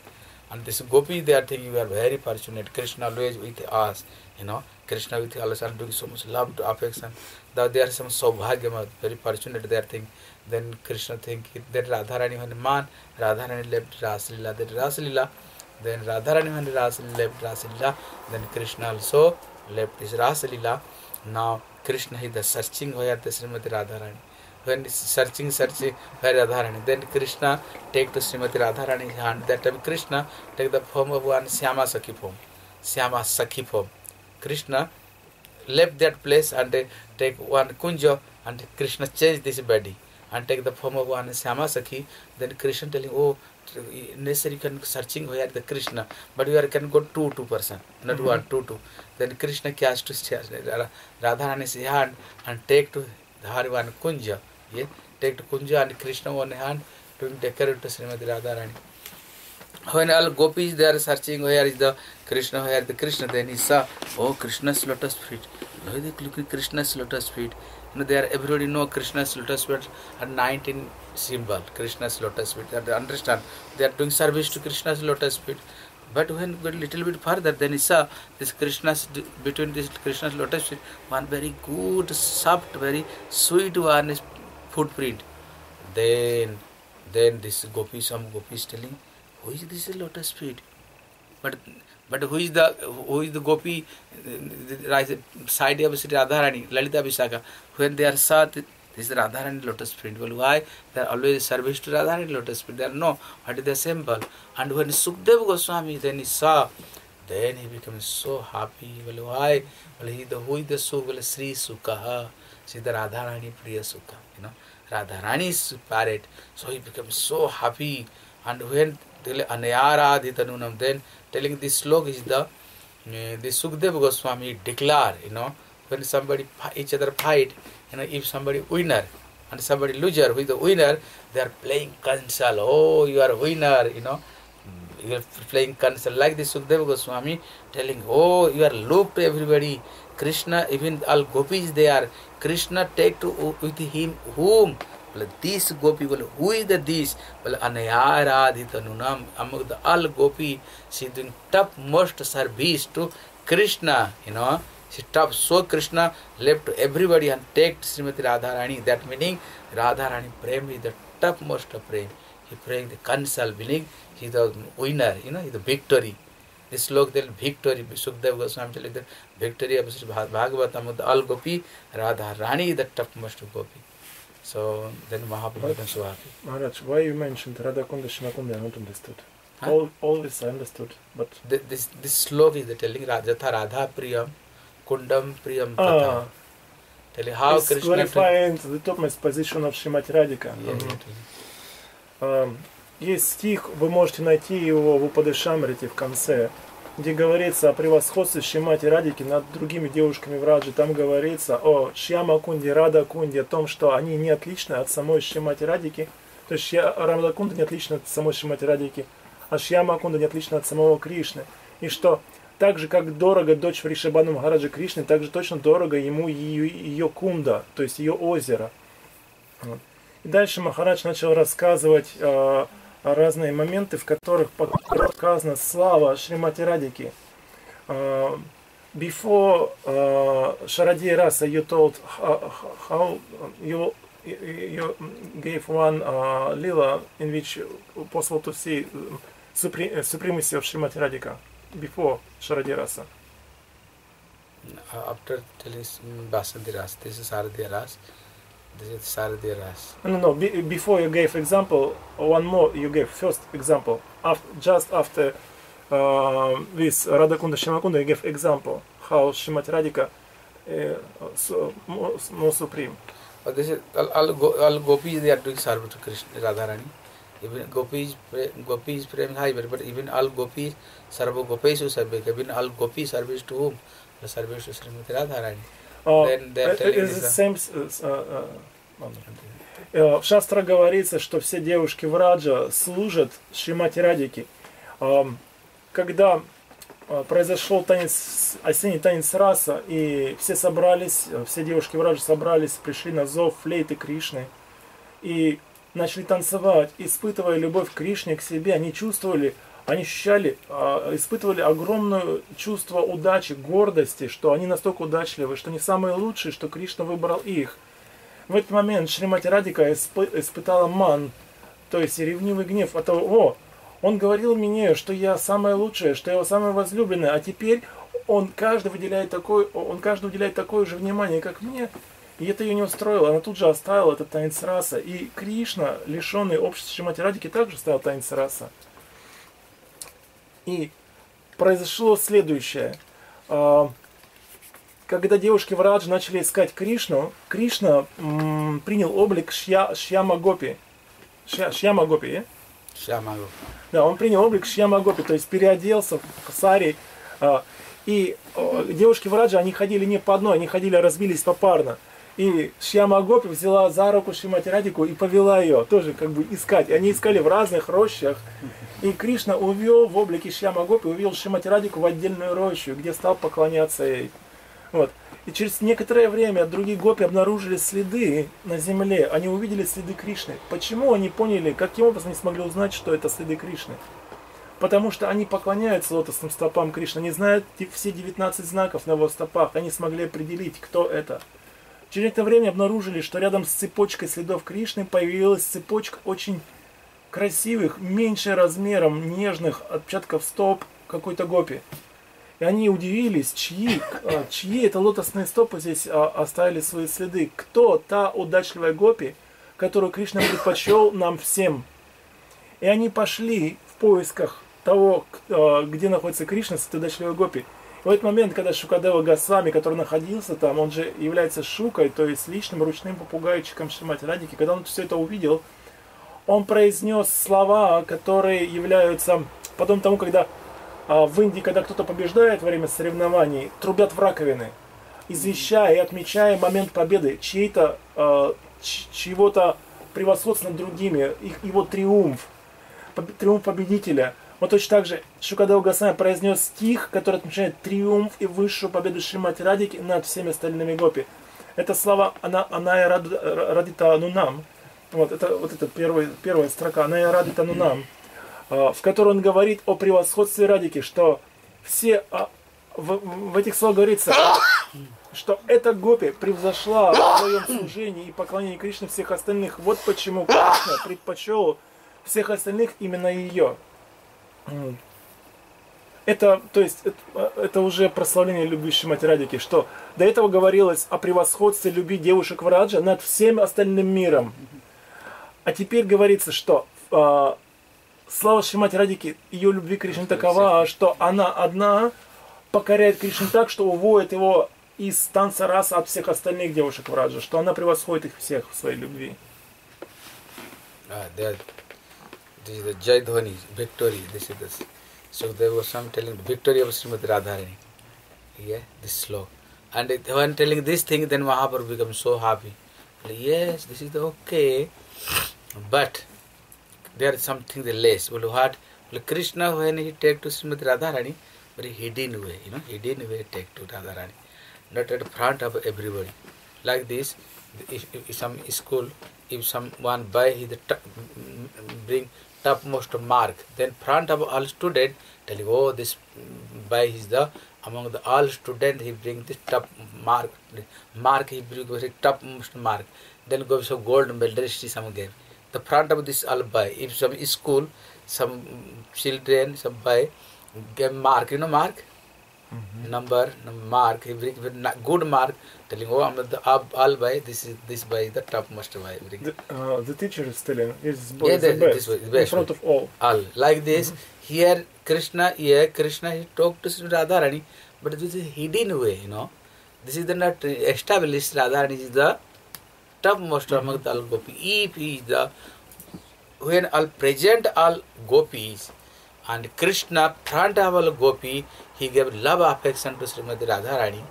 And this gopi they are thinking we are very fortunate. Krishna always with us, you know. Krishna with us are doing so much love to affection. That they are some saubhagya, very fortunate they are thinking. Then Krishna think then Radharani when man, Radharani left Raslila, then Raslila, then Radharani when Raslila left Raslila, then Krishna also left this Raslila. Now Krishna is the searching where the Srimati Radharani. When searching, searching where Radharani. Then Krishna take to Srimati Radharani's hand. That time Krishna take the form of one Syama Sakhi form. Syama Sakhi form. Krishna left that place and uh, take one kunja and Krishna changed this body and take the form of one Syama Sakhi. Then Krishna telling, oh, necessary can searching where the Krishna, but you are can go two two person, not mm -hmm. one two two. Then Krishna casts to Radharani's hand and take to her kunja. Yeah, take to kunja and Krishna one hand to decorate to Srimati Radharani. When all gopis they are searching where is the Krishna, where the Krishna, then he saw, oh Krishna's lotus feet. Look at Krishna's lotus feet? You know, are everybody know Krishna's lotus feet are 19 symbol, Krishna's lotus feet. They understand they are doing service to Krishna's lotus feet. But when go little bit further, then he uh, saw this Krishna's between this Krishna's lotus feet, one very good, soft, very sweet one is footprint. Then, then this gopi, some gopi is telling, who is this lotus feet? But but who is the who is the gopi side of Shri Radharani Lalita Vishakha when they are sat this Radharani lotus print well why they are always service to Radharani lotus print they are no what is the symbol and when Sukhdev Goswami then is saw then he become so happy well why well he the who is the so well Shri Sukh Shri the Radharani प्रिय सुख you know Radharani is parrot so he become so happy and when Anayaradhitanunam, then telling this slok is the uh, the Sukdev Goswami declare, you know, when somebody each other fight, you know, if somebody winner and somebody loser, who is the winner, they are playing console. Oh, you are winner, you know. You are playing console like this Sukdev Goswami telling, oh, you are look to everybody. Krishna, even all gopis they are. Krishna take to with him whom बोले दीस गोपी बोले, हुई द दीस? बोले, अनयाराधित नुनाम अमुक the all gopi she doing top most service to Krishna you know she top so Krishna, left everybody and take Shrimati Radha Rani that meaning Radha Rani prem is the top most prem. He prem the Kansal billing he the winner you know he the victory is shloka दिल विक्टोरी सुखदेव गोस्वामी चले दिल victory अब भागवत अमुद all gopi Radha Rani the top most gopi. So then Mahaprabhu becomes so happy. Maharaj, why you mentioned Radhakunda Shimakunda? I not understood. Huh? All, all this I understood, but Th- This this slok is the telling Rajatha Radha Priyam Kundam Priyam Tatha. ah, Telling how it's Krishna. clarifying the topmost position of Шримати Радика. Yeah, it is. Ам, Есть стих, вы можете найти его в Упадешамрите в конце, где говорится о превосходстве Шимати Радики над другими девушками в Раджи. Там говорится о Шьяма Кунди, Рада Кунди, о том, что они не отличны от самой Шимати Радики. То есть Рада Кунда не отлична от самой Шимати Радики, а Шьяма Кунда не отлична от самого Кришны. И что так же, как дорого дочь Вришабану Махараджа Кришны, так же точно дорого ему ее, ее кунда, то есть ее озеро. И дальше Махарадж начал рассказывать э, разные моменты, в которых показана слава Шримати Радики. Uh, before uh, Sharadi Rasa, you told how, how you, you gave one uh, lila in which possible to see supre- supremacy of Srimati Radhika before Sharadi Rasa. Uh, After telling Basanti Ras, this is Saradya Ras, No, no, be, before you gave example, one more you gave first example. After, just after uh, this Radhakunda Shimakunda, you gave example how Shrimati Radhika uh, so, more, more supreme. But this is all, all, go, all gopis they are doing service to Krishna Radharani. Even gopis gopis prem high, but, even all gopis sarva gopis sarve. Even all gopis service to whom? The service to Srimati Radharani. В Шастра говорится, что все девушки в Раджа служат Шримати Радики. Когда э, произошел танец, осенний танец раса, и все собрались, э, все девушки в Раджа собрались, пришли на зов флейты Кришны, и начали танцевать, испытывая любовь к Кришне, к себе, они чувствовали, они ощущали, а, испытывали огромное чувство удачи, гордости, что они настолько удачливы, что они самые лучшие, что Кришна выбрал их. В этот момент Шримати Радика испы- испытала ман, то есть ревнивый гнев от того, о, он говорил мне, что я самое лучшее, что я его самое возлюбленное, а теперь он каждый выделяет такой, он каждый уделяет такое же внимание, как мне, и это ее не устроило. Она тут же оставила этот танец раса. И Кришна, лишенный общества Шримати Радики, также оставил танец раса. И произошло следующее. А, Когда девушки в Радж начали искать Кришну, Кришна м, принял облик Шья, Шьяма Гопи. Шья, Шьяма Гопи. Да, он принял облик Шьяма Гопи, то есть переоделся в сари. а, И девушки в Раджа, они ходили не по одной, они ходили, разбились попарно. И Шьяма Гопи взяла за руку Шримати Радику и повела ее тоже как бы искать. И они искали в разных рощах. И Кришна увел в облике Шьяма Гопи, увел Шримати Радику в отдельную рощу, где стал поклоняться ей. Вот. И через некоторое время другие гопи обнаружили следы на земле. Они увидели следы Кришны. Почему они поняли, каким образом они смогли узнать, что это следы Кришны? Потому что они поклоняются лотосным стопам Кришны. Они знают все 19 знаков на его стопах. Они смогли определить, кто это. Через это время обнаружили, что рядом с цепочкой следов Кришны появилась цепочка очень красивых, меньше размером, нежных отпечатков стоп какой-то гопи. И они удивились, чьи, а, чьи это лотосные стопы здесь а, оставили свои следы. Кто та удачливая гопи, которую Кришна предпочел нам всем. И они пошли в поисках того, а, где находится Кришна с этой удачливой гопи. В этот момент, когда Шукадева Госвами, который находился там, он же является Шукой, то есть личным ручным попугайчиком Шримати Радики, когда он все это увидел, он произнес слова, которые являются потом тому, когда а, в Индии, когда кто-то побеждает во время соревнований, трубят в раковины, извещая и отмечая момент победы, чьей-то, а, чьего-то превосходства над другими, их, его триумф, поб- триумф победителя. Вот точно так же Шукадев Гасами произнес стих, который отмечает триумф и высшую победу Шримати Радики над всеми остальными гопи. Это слова она, она и раду- радита анунам. Вот это вот это первая, первая строка. Она и радита анунам а, в которой он говорит о превосходстве Радики, что все а, в, в этих словах говорится, что эта гопи превзошла в своем служении и поклонении Кришне всех остальных. Вот почему Кришна предпочел всех остальных именно ее. Это, то есть, это, это уже прославление любви Шримати Радики, что до этого говорилось о превосходстве любви девушек в Раджа над всем остальным миром. А теперь говорится, что а, слава Шримати Радики, ее любви к Кришне такова, что она одна покоряет Кришну так, что уводит его из танца раса от всех остальных девушек в Раджа, что она превосходит их всех в своей любви. Ah, there, this is the Jai Dhwani, victory. This is the. So there was some telling victory of Srimati Radharani. Yeah, this slow. And it- when telling this thing, then Mahaprabhu becomes so happy. Yes, this is the okay. But there is something the less. Well, what? Well, Krishna, when he take to Srimati Radharani, very hidden way, you know, hidden way take to Radharani. Not at front of everybody. Like this, if, if some school, if someone buy he the bring topmost mark, then front of all student telling, oh, this by is the among the all student he bring this top mark, mark he bring very topmost mark. Then go so gold medalist some gave. The front of this all by If some school, some children some by give mark, you know mark number, num- mark, na- good mark, telling, oh, I'm the up, all by, this is this by the topmost by. The, uh, the teacher is telling, boy Yeah, is the the- best, this way, the best in front way. of all. all like this Mm-hmm. here krishna here krishna he talked to radharani but this is hidden way you know this is the not established radharani is the topmost among the all gopi if he is the when all present all gopis and krishna front of all gopi he gave love affection to srimati radharani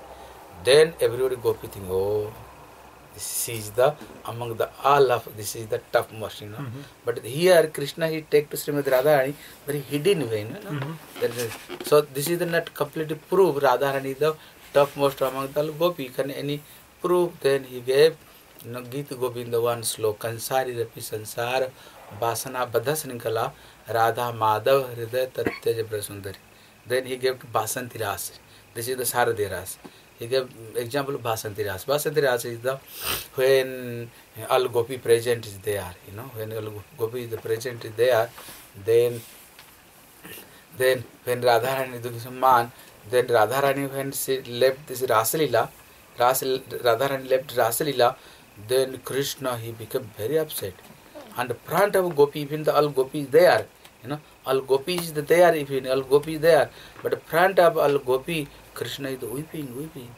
then everybody gopi think oh This is the among the all of this is the topmost, you know. But here Krishna he take to Srimad Radharani very hidden way, you know. There is so this is the not completely proof Radharani is the topmost among the gopi. Can any proof? Then he gave you know, Gita Govinda one sloka. Kansari rapi sansar vasana badha srinkala Radha Madhav Hridaya Tatyaj Prasundari. Then he gave to Basanti Ras. This is the Sarade Ras. He gave example of Basanti Ras. Basanti Ras is the when all gopi present is there. You know, when all gopi is the present is there, then then when Radharani doing some man, then Radharani when she left this Rasalila, Ras, Radharani left Rasalila, then Krishna he became very upset. And front of Gopi, even the all Gopi is there, you know, all Gopi is there, even all Gopi is there, but front of all Gopi, Krishna is weeping, weeping.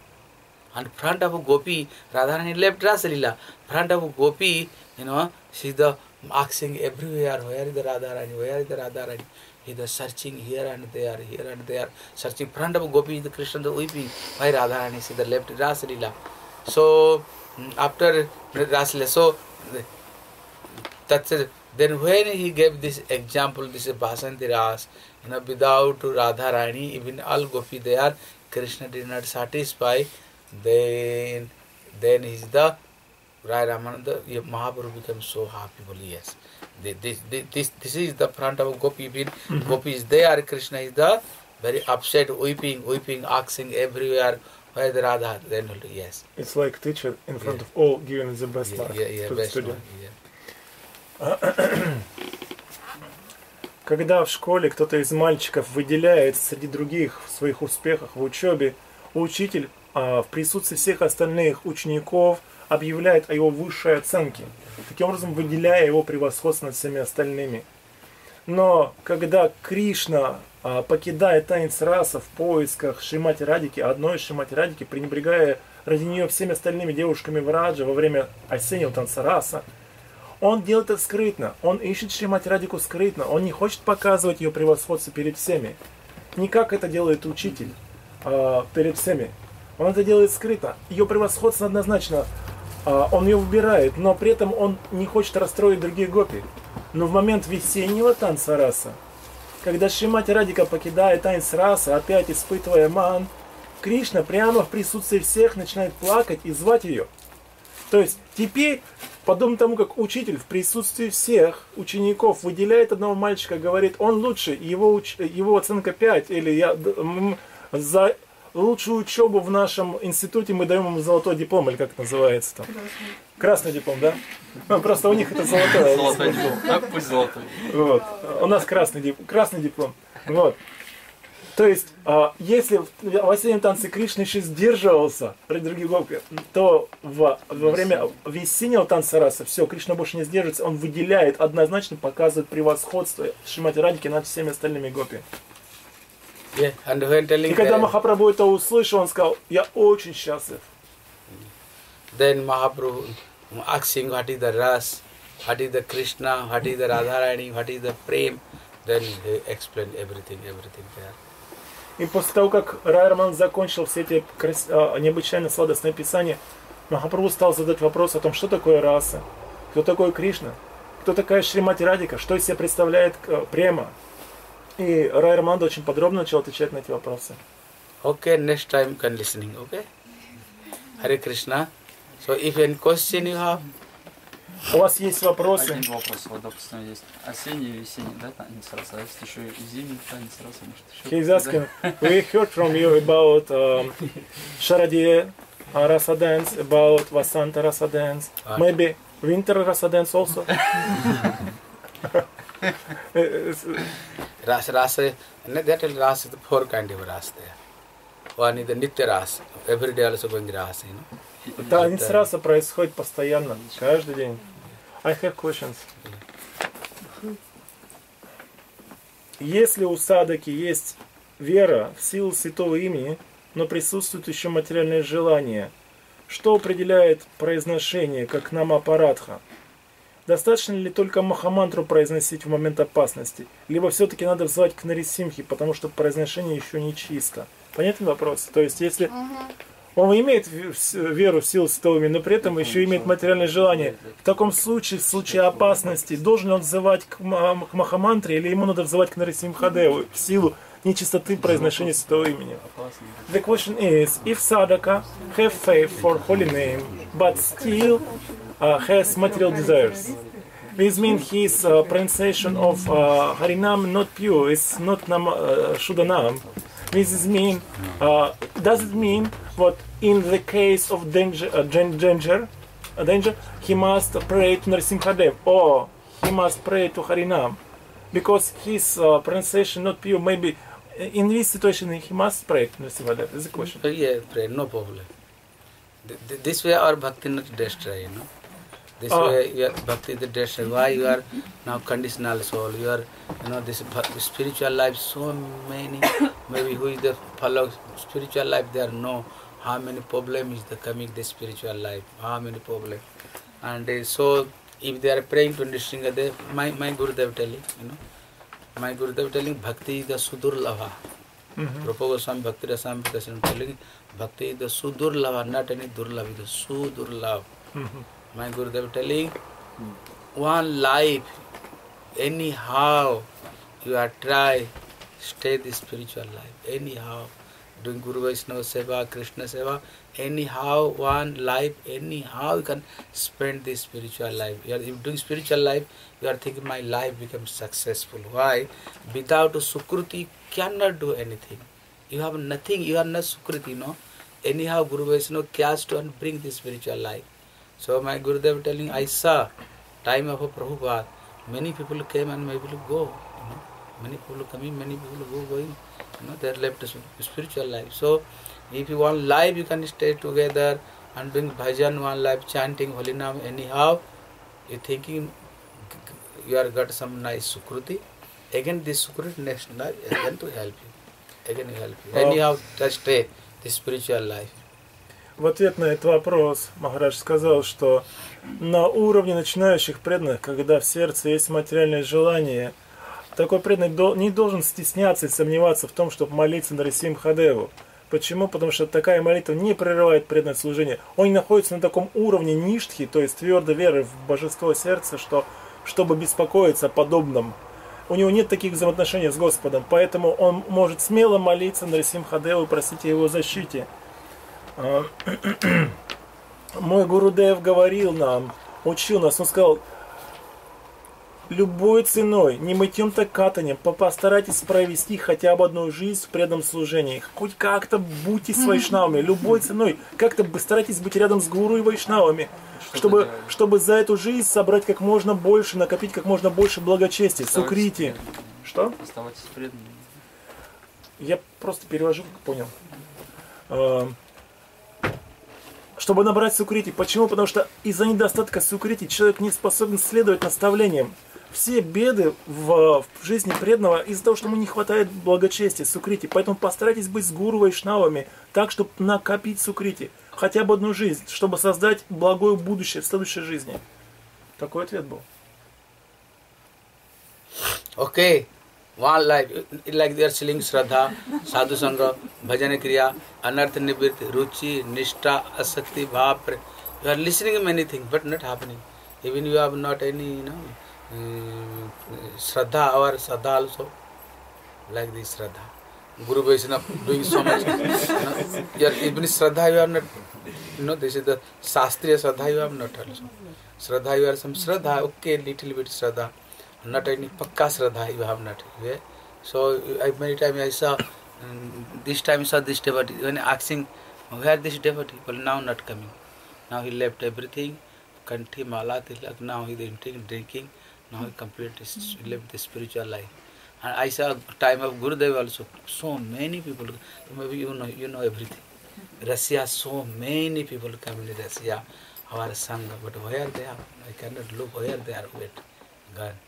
And front of Gopi, Radharani left Rasalila. Front of Gopi, you know, she's the asking everywhere, where is the Radharani, where is the Radharani? He is searching here and there, here and there, searching. Front of Gopi is the Krishna the weeping. Why Radharani? She the left Rasalila. So after Rasalila, so that's it. Then when he gave this example, this is Basanti Ras, you know, without Radharani, even all Gopi there, Krishna did not satisfy, then then is the Rai Ramananda, Mahaprabhu becomes so happy, well, yes. This, this, this, this is the front of Gopi, even mm-hmm. Gopi is there, Krishna is the very upset, weeping, weeping, asking everywhere, where the Radha, then yes. It's like teacher in front Yeah. of all giving the best Yeah, mark yeah, yeah, to the student. one, yeah. Когда в школе кто-то из мальчиков выделяется среди других в своих успехах в учебе, учитель а, в присутствии всех остальных учеников объявляет о его высшей оценке, таким образом выделяя его превосходство над всеми остальными. Но когда Кришна а, покидает танец раса в поисках Шимати Радики, одной Шимати Радики, пренебрегая ради нее всеми остальными девушками в Раджа во время осеннего танца раса, он делает это скрытно. Он ищет Шримати Радику скрытно. Он не хочет показывать ее превосходство перед всеми. Не как это делает учитель а, перед всеми. Он это делает скрыто. Ее превосходство однозначно. а, он ее выбирает, но при этом он не хочет расстроить других гопи. Но в момент весеннего танца раса, когда Шримати Радика покидает танец раса, опять испытывая ман, Кришна прямо в присутствии всех начинает плакать и звать ее. То есть теперь, подобно тому, как учитель в присутствии всех учеников выделяет одного мальчика, говорит, он лучше, его, уч- его оценка 5, или я, за лучшую учебу в нашем институте мы даем ему золотой диплом, или как это называется там. Красный диплом, да? Ну, просто у них это золотой. Золотой диплом. Пусть золотой. Вот. У нас красный, дип- красный диплом. Вот. То есть, а, если в осеннем танце Кришна еще сдерживался ради других гопи, то в- во время весеннего танца раса все, Кришна больше не сдерживается, он выделяет, однозначно показывает превосходство Шримати Радики над всеми остальными гопи. Yeah, И когда Махапрабху это услышал, он сказал, я очень счастлив. Then Mahaprabhu asking what is the ras, what is the Krishna, what is the Radharani, what is the Prem, then he explained everything, everything there. И после того, как Рай Роман закончил все эти крас- а, необычайно сладостные писания, Махапрабху стал задать вопрос о том, что такое раса, кто такой Кришна, кто такая Шримати Радика, что из себя представляет э, према. И Рай Роман очень подробно начал отвечать на эти вопросы. Okay, next time can listening, okay? Hare Krishna. So if any question you have, У вас есть вопросы? Один вопрос, вот, допустим, есть осенний, весенний, да, танец раса, а есть еще и зимний танец раса, может, еще He's asking, we heard from you about um, uh, Rasa dance, about Vasanta Rasa dance, Ah. maybe winter Rasa dance also. ras, and that is is the four kind of ras there. One is the nitya ras, every day also going ras, you know. Танец раса происходит постоянно, каждый день. I have questions. Если у садаки есть вера в силу святого имени, но присутствует еще материальное желание, что определяет произношение, как нама парадха? Достаточно ли только махамантру произносить в момент опасности? Либо все-таки надо взывать к Нарисимхе, потому что произношение еще не чисто? Понятный вопрос? То есть, если Он имеет веру в силу святого имени, но при этом еще имеет материальное желание. В таком случае, в случае опасности, должен он взывать к, к Махамантре или ему надо взывать к Нарисимхадеву в силу нечистоты произношения святого имени? The question is, if Sadhaka have faith for holy name, but still uh, has material desires, this means his uh, pronunciation of uh, Harinam not pure, it's not nam, uh, Shuddhanam. This is mean, uh, does it mean what in the case of danger, uh, danger, uh, danger, he must pray to Narasimhadev or he must pray to Harinam? Because his uh, pronunciation not pure, maybe in this situation he must pray to Narasimhadev. Is the question. Yeah, pray, no problem. Th- th- This way our bhakti not destroy, you know. This Ah. way your bhakti is destroy. Why you are now conditional soul? You are, you know, this spiritual life. So many, maybe who is the follow spiritual life? There know how many problem is the coming the spiritual life. How many problem, and uh, so if they are praying to Nrisinghadev, my my Gurudev telling, you know, my Gurudev telling bhakti is the sudurlava. Prabhupada Goswami Bhakti Rasam telling Bhakti is the Sudurlava, not any Durlava, it is Sudurlava. My Gurudev telling one life, anyhow you are try, stay the spiritual life, anyhow. Doing Guru Vaishnava Seva, Krishna Seva, anyhow one life, anyhow you can spend this spiritual life. You are if doing spiritual life, you are thinking my life becomes successful. Why? Without Sukruti cannot do anything. You have nothing, you are not Sukruti, no? Anyhow Guru Vaishnava cares to and bring this spiritual life. So my Gurudev telling, I saw time of a Prabhupada, many people came and many people go. You know, many people coming, many people go going. You know, they are left spiritual life. So if you want life, you can stay together and doing bhajan one life, chanting holy name anyhow. You thinking you are got some nice sukruti. Again this sukruti next night again to help you. Again help you. Oh. Anyhow, just stay the spiritual life. В ответ на этот вопрос Махарадж сказал, что на уровне начинающих преданных, когда в сердце есть материальное желание, такой преданный не должен стесняться и сомневаться в том, чтобы молиться на Рисим Хадеву. Почему? Потому что такая молитва не прерывает преданное служение. Он находится на таком уровне ништхи, то есть твердой веры в божество сердца, что, чтобы беспокоиться о подобном. У него нет таких взаимоотношений с Господом, поэтому он может смело молиться на Рисим Хадеву и просить о его защите. А, Мой Гурудев говорил нам, учил нас, он сказал, любой ценой, не мытьем так катанием, по- постарайтесь провести хотя бы одну жизнь в преданном служении. Хоть как-то будьте с вайшнавами, любой ценой. Как-то старайтесь быть рядом с гуру и вайшнавами, чтобы, делать. чтобы за эту жизнь собрать как можно больше, накопить как можно больше благочестия, сукрити. Что? Оставайтесь преданными. Я просто перевожу, как понял. Чтобы набрать сукрити. Почему? Потому что из-за недостатка сукрити человек не способен следовать наставлениям. Все беды в, в жизни преданного из-за того, что ему не хватает благочестия, сукрити. Поэтому постарайтесь быть с гуру вайшнавами, так, чтобы накопить сукрити. Хотя бы одну жизнь, чтобы создать благое будущее в следующей жизни. Такой ответ был. Okay, Sadhu Sangha, Bhajana Kriya, Anartha Nivritti, Ruchi, Nishta, Asakti, Bhav. pre- You are listening many things, but not happening. Even you have not any, you know, um, Shraddha or Sadha also, like this Shraddha. Guru Vaishnava doing so much. You know, you are, even Shraddha you are not, you know, this is the Shastriya Shraddha you have not also. Shraddha you are some Shraddha, okay, little bit Shraddha. Not any pakka shraddha you have not. Yeah? So I, many times I saw um, this time I saw this devotee when asking where this devotee, well now not coming. Now he left everything, kanthi, mala, tilak. Now he drinking, drinking. Now he completely left the spiritual life. And I saw time of Gurudev also. So many people. Maybe you know you know everything. Russia, so many people come in Russia, our sangha. But where they are, I cannot look where they are. Wait, gone.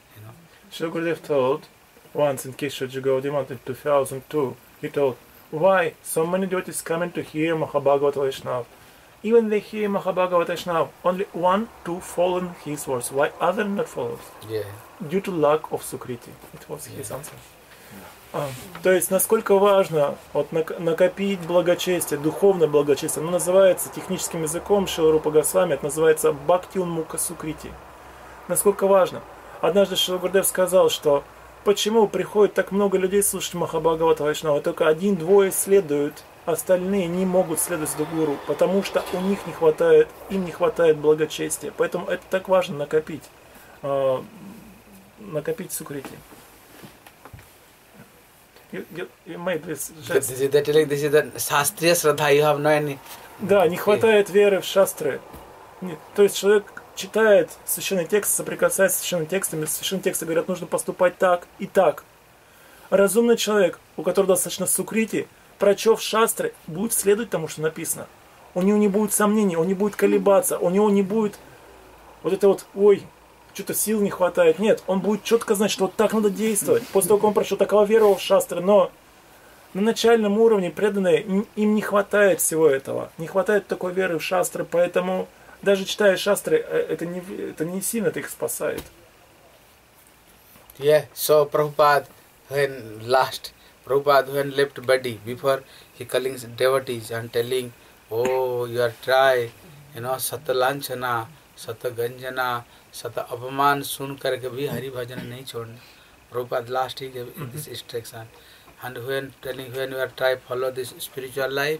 Shukadev told once in Kishaji Gaudimat in 2002, he told, why so many devotees coming to hear Mahabhagavat Vaishnav? Even they hear Mahabhagavat Vaishnav, only one, two follow his words. Why other not follows? Yeah. Due to lack of Sukriti. It was his answer. А, то есть, насколько важно вот, нак- накопить благочестие, духовное благочестие. Оно называется техническим языком Шиларупа Госвами, это называется Бхактиун Мука Сукрити. Насколько важно. Однажды Шилгурдев сказал, что почему приходит так много людей слушать Махабхагавата Вайшнава, только один-двое следуют, остальные не могут следовать за гуру, потому что у них не хватает, им не хватает благочестия. Поэтому это так важно накопить, а, накопить сукрити. Да, не хватает веры в шастры. То есть человек читает священный текст, соприкасается с священными текстами, священные тексты говорят, нужно поступать так и так. Разумный человек, у которого достаточно сукрити, прочев шастры, будет следовать тому, что написано. У него не будет сомнений, он не будет колебаться, у него не будет вот это вот, ой, что-то сил не хватает. Нет, он будет четко знать, что вот так надо действовать. После того, как он прочел, такого веровал в шастры, но на начальном уровне преданные, им не хватает всего этого. Не хватает такой веры в шастры, поэтому даже читая шастры, э, это не, это не сильно это их спасает. Yeah. So Prabhupada, when last Prabhupada when left body before he calling devotees and telling, oh you are try, you know सतलांछना सतगंजना सत अपमान सुन करके भी हरि भजन नहीं छोड़ना Prabhupada last he gave this instruction and when telling when you are try follow this spiritual life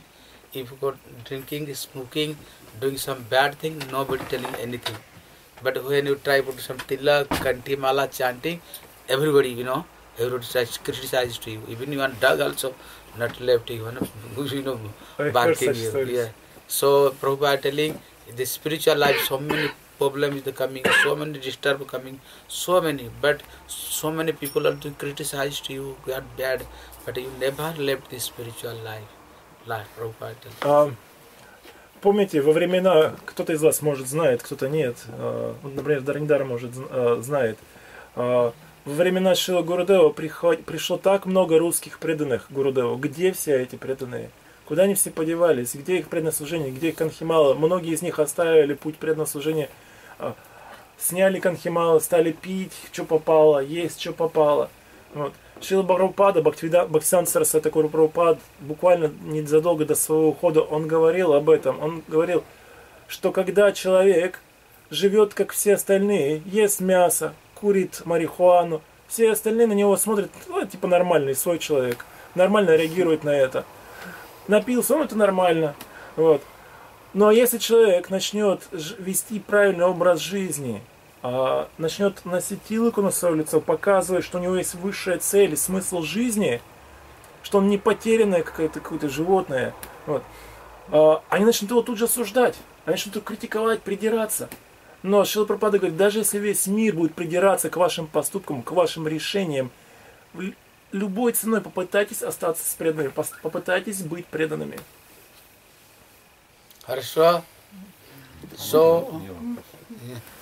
if you go drinking smoking doing some bad thing nobody telling anything but when you try put some tilak kanti mala chanting everybody you know everybody tries criticize to you even you are dog also not left you you know barking you yeah so Prabhupada telling the spiritual life so many problems is coming so many disturb coming so many but so many people are to criticize to you you are bad but you never left the spiritual life life Prabhupada telling. Помните, во времена, кто-то из вас может знает, кто-то нет, а, например, Дарнидар может а, знает, а, во времена Шила Гурудева пришло так много русских преданных Гурудеву. Где все эти преданные? Куда они все подевались? Где их преданное служение? Где их канхималы? Многие из них оставили путь преданного служения, а, сняли канхималы, стали пить, что попало, есть, что попало. Вот. Шила Прабхупада, Бхактивидан Сарасвати Прабхупад, буквально незадолго до своего ухода, он говорил об этом. Он говорил, что когда человек живет как все остальные, ест мясо, курит марихуану, все остальные на него смотрят, ну, типа нормальный свой человек, нормально реагирует на это. Напился, он это нормально. Вот. Но если человек начнет вести правильный образ жизни, начнет носить тилыку на свое лицо, показывая, что у него есть высшая цель и смысл жизни, что он не потерянное какое-то какое животное, вот, а, они начнут его тут же осуждать, они начнут его критиковать, придираться. Но Шила Прабхупада говорит, даже если весь мир будет придираться к вашим поступкам, к вашим решениям, вы любой ценой попытайтесь остаться с преданными, попытайтесь быть преданными. Хорошо. So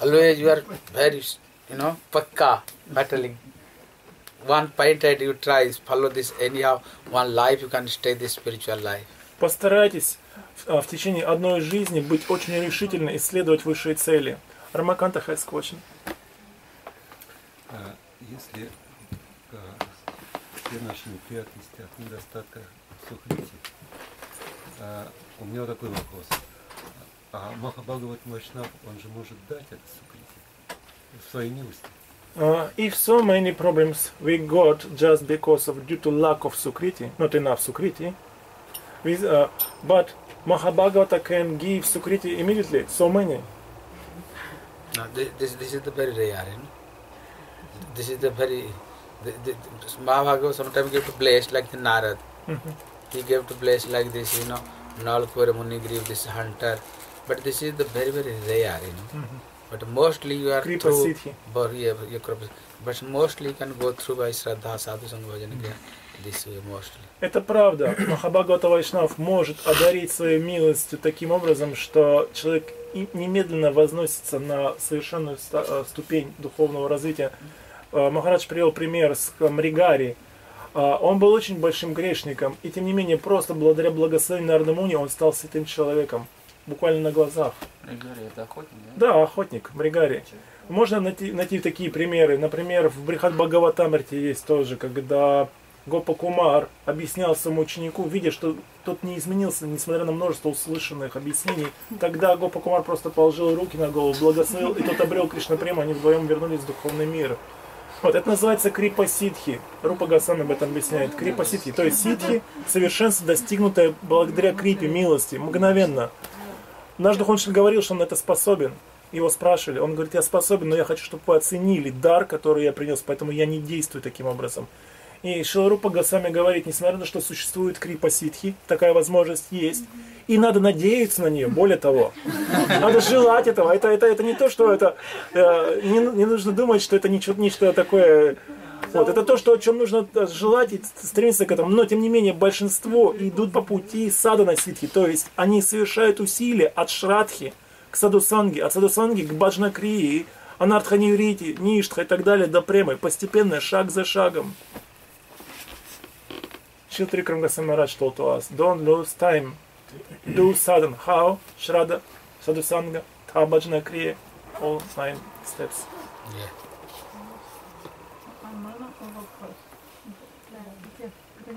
always you are very, you know, pakka battling. One point that you try is follow this anyhow. One life you can stay this spiritual life. Постарайтесь а, в течение одной жизни быть очень решительны и следовать высшей цели. Рамаканта question. А если а, все наши неприятности от недостатка сухрити, а, у меня вот такой вопрос. А Махабхагават Вайшнав, он же может дать это сухрити в своей милости. Uh, if so many problems we got just because of due to lack of sukriti, not enough sukriti, with, uh, but Mahabhagavata can give sukriti immediately, so many. Now this, this, this is the very rare, you know. This is the very, the, the, the, Mahabhagavad sometimes give to place like the Narad. He gave to place like this, you know, Nalkura Munigriv, this hunter. But this is the very, very rare, you know. But mostly you are Kripa through, but, yeah, Kripa- but mostly you can go through by Shraddha, Sadhu Bhajan, yeah, this way mostly. Это правда. [coughs] Махабхагавата Вайшнав может одарить своей милостью таким образом, что человек немедленно возносится на совершенную э, ступень духовного развития. Э, Махарадж привел пример с Мригари. А, Он был очень большим грешником, и тем не менее, просто благодаря благословению Нардамуни он стал святым человеком. Буквально на глазах. Григорий, это охотник, да? Да, охотник, Мригари. Можно найти, найти такие примеры. Например, в Брихат Бхагаватамрите есть тоже, когда Гопа Кумар объяснял своему ученику, видя, что тот не изменился, несмотря на множество услышанных объяснений, тогда Гопа Кумар просто положил руки на голову, благословил, и тот обрел Кришна Према, они вдвоем вернулись в духовный мир. Вот, это называется крипа ситхи. Рупа Гасан об этом объясняет. Крипа ситхи. То есть ситхи – совершенство, достигнутое благодаря крипе, милости, мгновенно. Наш духовный говорил, что он это способен. Его спрашивали. Он говорит, я способен, но я хочу, чтобы вы оценили дар, который я принес, поэтому я не действую таким образом. И Шиларупа Гасами говорит, несмотря на то, что существует крипа ситхи, такая возможность есть, и надо надеяться на нее, более того. Надо желать этого. Это, это, это не то, что это... э, не, не нужно думать, что это ничего, нечто такое... Вот, это то, что, о чем нужно э, желать и стремиться к этому. Но, тем не менее, большинство идут по пути садана ситхи. То есть, они совершают усилия от шрадхи к садусанги, от садусанги к баджнакрии, анартханиврити, ништха и так далее до премы. Постепенно, шаг за шагом. Krunga Samaraj told to us, don't lose time. Do sadhana. How? Shraddha, Sadhusanga, Thabhajna Kriya, all nine steps. Yeah. А можно вопрос?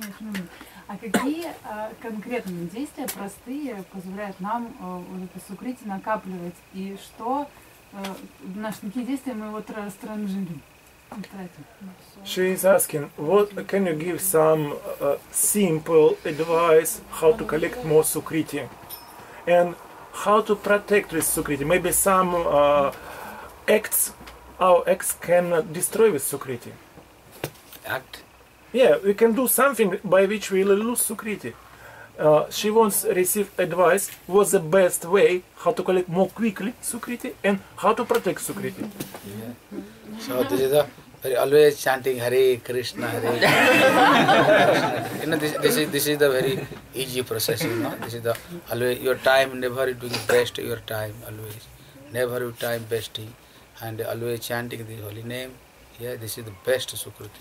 Конечно. А какие а, конкретные действия, простые, позволяют нам а, вот это сукрити накапливать? И что, а, на какие действия мы транжирим? Тратим. She is asking, what can you give some uh, simple advice how to collect more sukriti and how to protect this sukriti? Maybe some uh, acts our acts can destroy this sukriti. Act. Yeah, we can do something by which we lose sukriti. Uh, she wants receive advice what's the best way how to collect more quickly sukriti and how to protect sukriti. So this is always chanting Hare Krishna, Hare Krishna. you know, this, this is this is the very easy process. You know, this is the always your time never doing best your time always, never your time besting, and always chanting the holy name. Yeah, this is the best sukruti.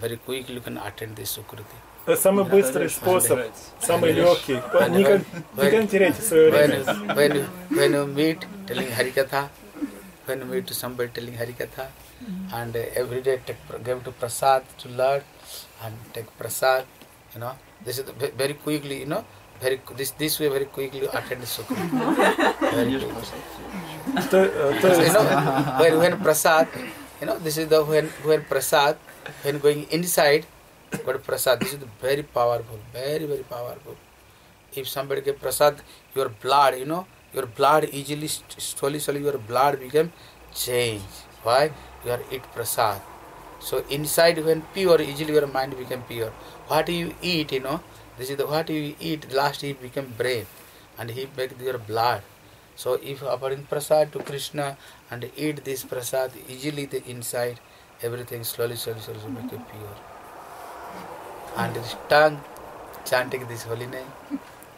Very quickly you can attend this sukruti. Это самый быстрый способ, самый легкий. Никогда, никогда не теряйте свое When время. you, when you, when you meet telling Harikatha, when you meet to somebody telling Harikatha, and uh, every day take, pr- give to prasad to Lord, and take prasad, you know, this is the, ve- very quickly, you know, very this this way very quickly attend the sukha. Very quickly. То, э, то So, you есть, know, when when prasad, you know, this is the when when prasad, when going inside, but prasad, this is the very powerful, very very powerful. If somebody give prasad, your blood, you know, your blood easily, slowly, slowly, your blood become change. Why? You are eat prasad. So inside when pure, easily your mind become pure. What you eat, you know, this is the what you eat. Last he become brain, and he make your blood. So if offering prasad to Krishna and eat this prasad, easily the inside, everything slowly, slowly, slowly become pure. And this tongue chanting this holy name.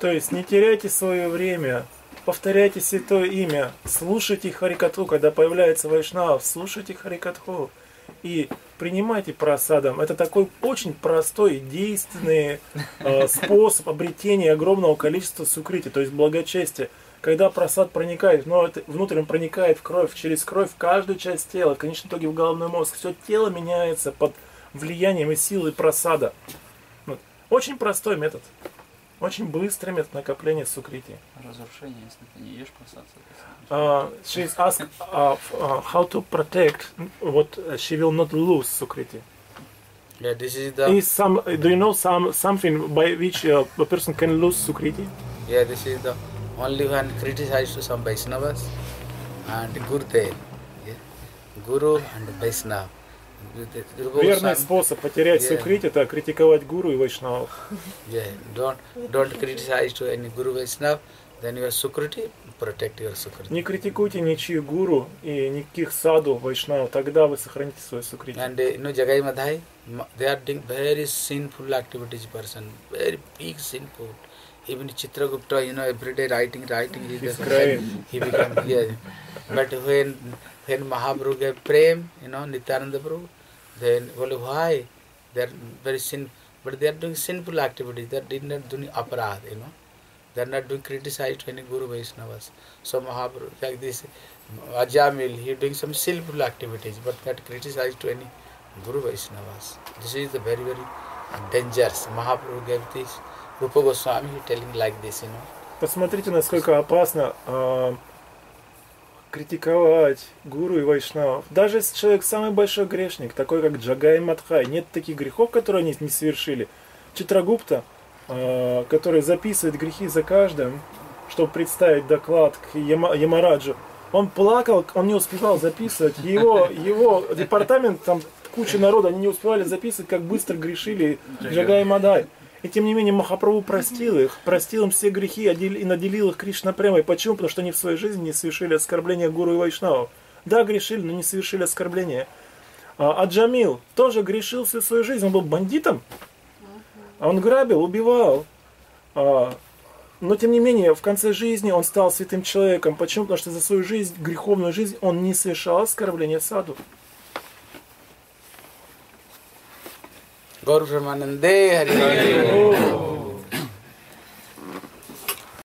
то есть не теряйте свое время, повторяйте святое имя, слушайте Харикатху, когда появляется Вайшнав, слушайте Харикатху и принимайте просадом. Это такой очень простой, действенный э, способ обретения огромного количества сукрити, то есть благочестия. Когда просад проникает, но это внутрь он проникает в кровь, через кровь в каждую часть тела, в конечном итоге в головной мозг. Все тело меняется под влиянием и силой просада. Вот. Очень простой метод. Очень быстрый метод накопления сукрити. Разрушение, если ты не ешь просад. Uh, she's asked uh, uh, how to protect what she will not lose sukriti. Yeah, this is the Is some do you know some something by which uh, a person can lose sukriti? yeah, this is the only one criticized to some Vaishnavas and Gurudev. Yeah. Guru and Vaishnava. Верный способ потерять Yeah. сукрити это критиковать гуру и вайшнавов. Yeah, don't don't criticize to any Guru Vaishnava, then your Sukriti, protect your Sukriti. Не критикуйте ничью гуру и никаких саду вайшнавов, тогда вы сохраните свою сукрити. And uh, you know Jagai Madhai, ma- they are doing very sinful activities person, very big sinful. Even Chitragupta, you know, every day writing, writing, he, just- he become yeah. But when when Mahaprabhu gave prem, you know, Nityananda Prabhu, then well, why? They are very sin, but they are doing sinful activities. They are not doing aparad, you know. They are not doing criticize to any Guru Vaishnavas. So Mahaprabhu, like this, Ajamil, he doing some sinful activities, but not criticize to any Guru Vaishnavas. This is the very, very dangerous. Mahaprabhu gave this. Rupa Goswami telling like this, you know. Посмотрите, насколько опасно а, критиковать гуру и вайшнавов. Даже если человек самый большой грешник, такой как Джагай и Мадхай, нет таких грехов, которые они не совершили. Читрагупта, а, который записывает грехи за каждым, чтобы представить доклад к Яма- Ямараджу, он плакал, он не успевал записывать. Его, его департамент, там куча народа, они не успевали записывать, как быстро грешили Джагай Мадай. И тем не менее Махапрабху простил их, простил им все грехи и наделил их Кришна прямой. Почему? Потому что они в своей жизни не совершили оскорбления гуру и вайшнавов. Да, грешили, но не совершили оскорбления. А, а Джамил тоже грешил всю свою жизнь. Он был бандитом. А Он грабил, убивал. А, но тем не менее, в конце жизни он стал святым человеком. Почему? Потому что за свою жизнь, греховную жизнь, он не совершал оскорбления саду. Gaur ब्रह्मानंदे हरि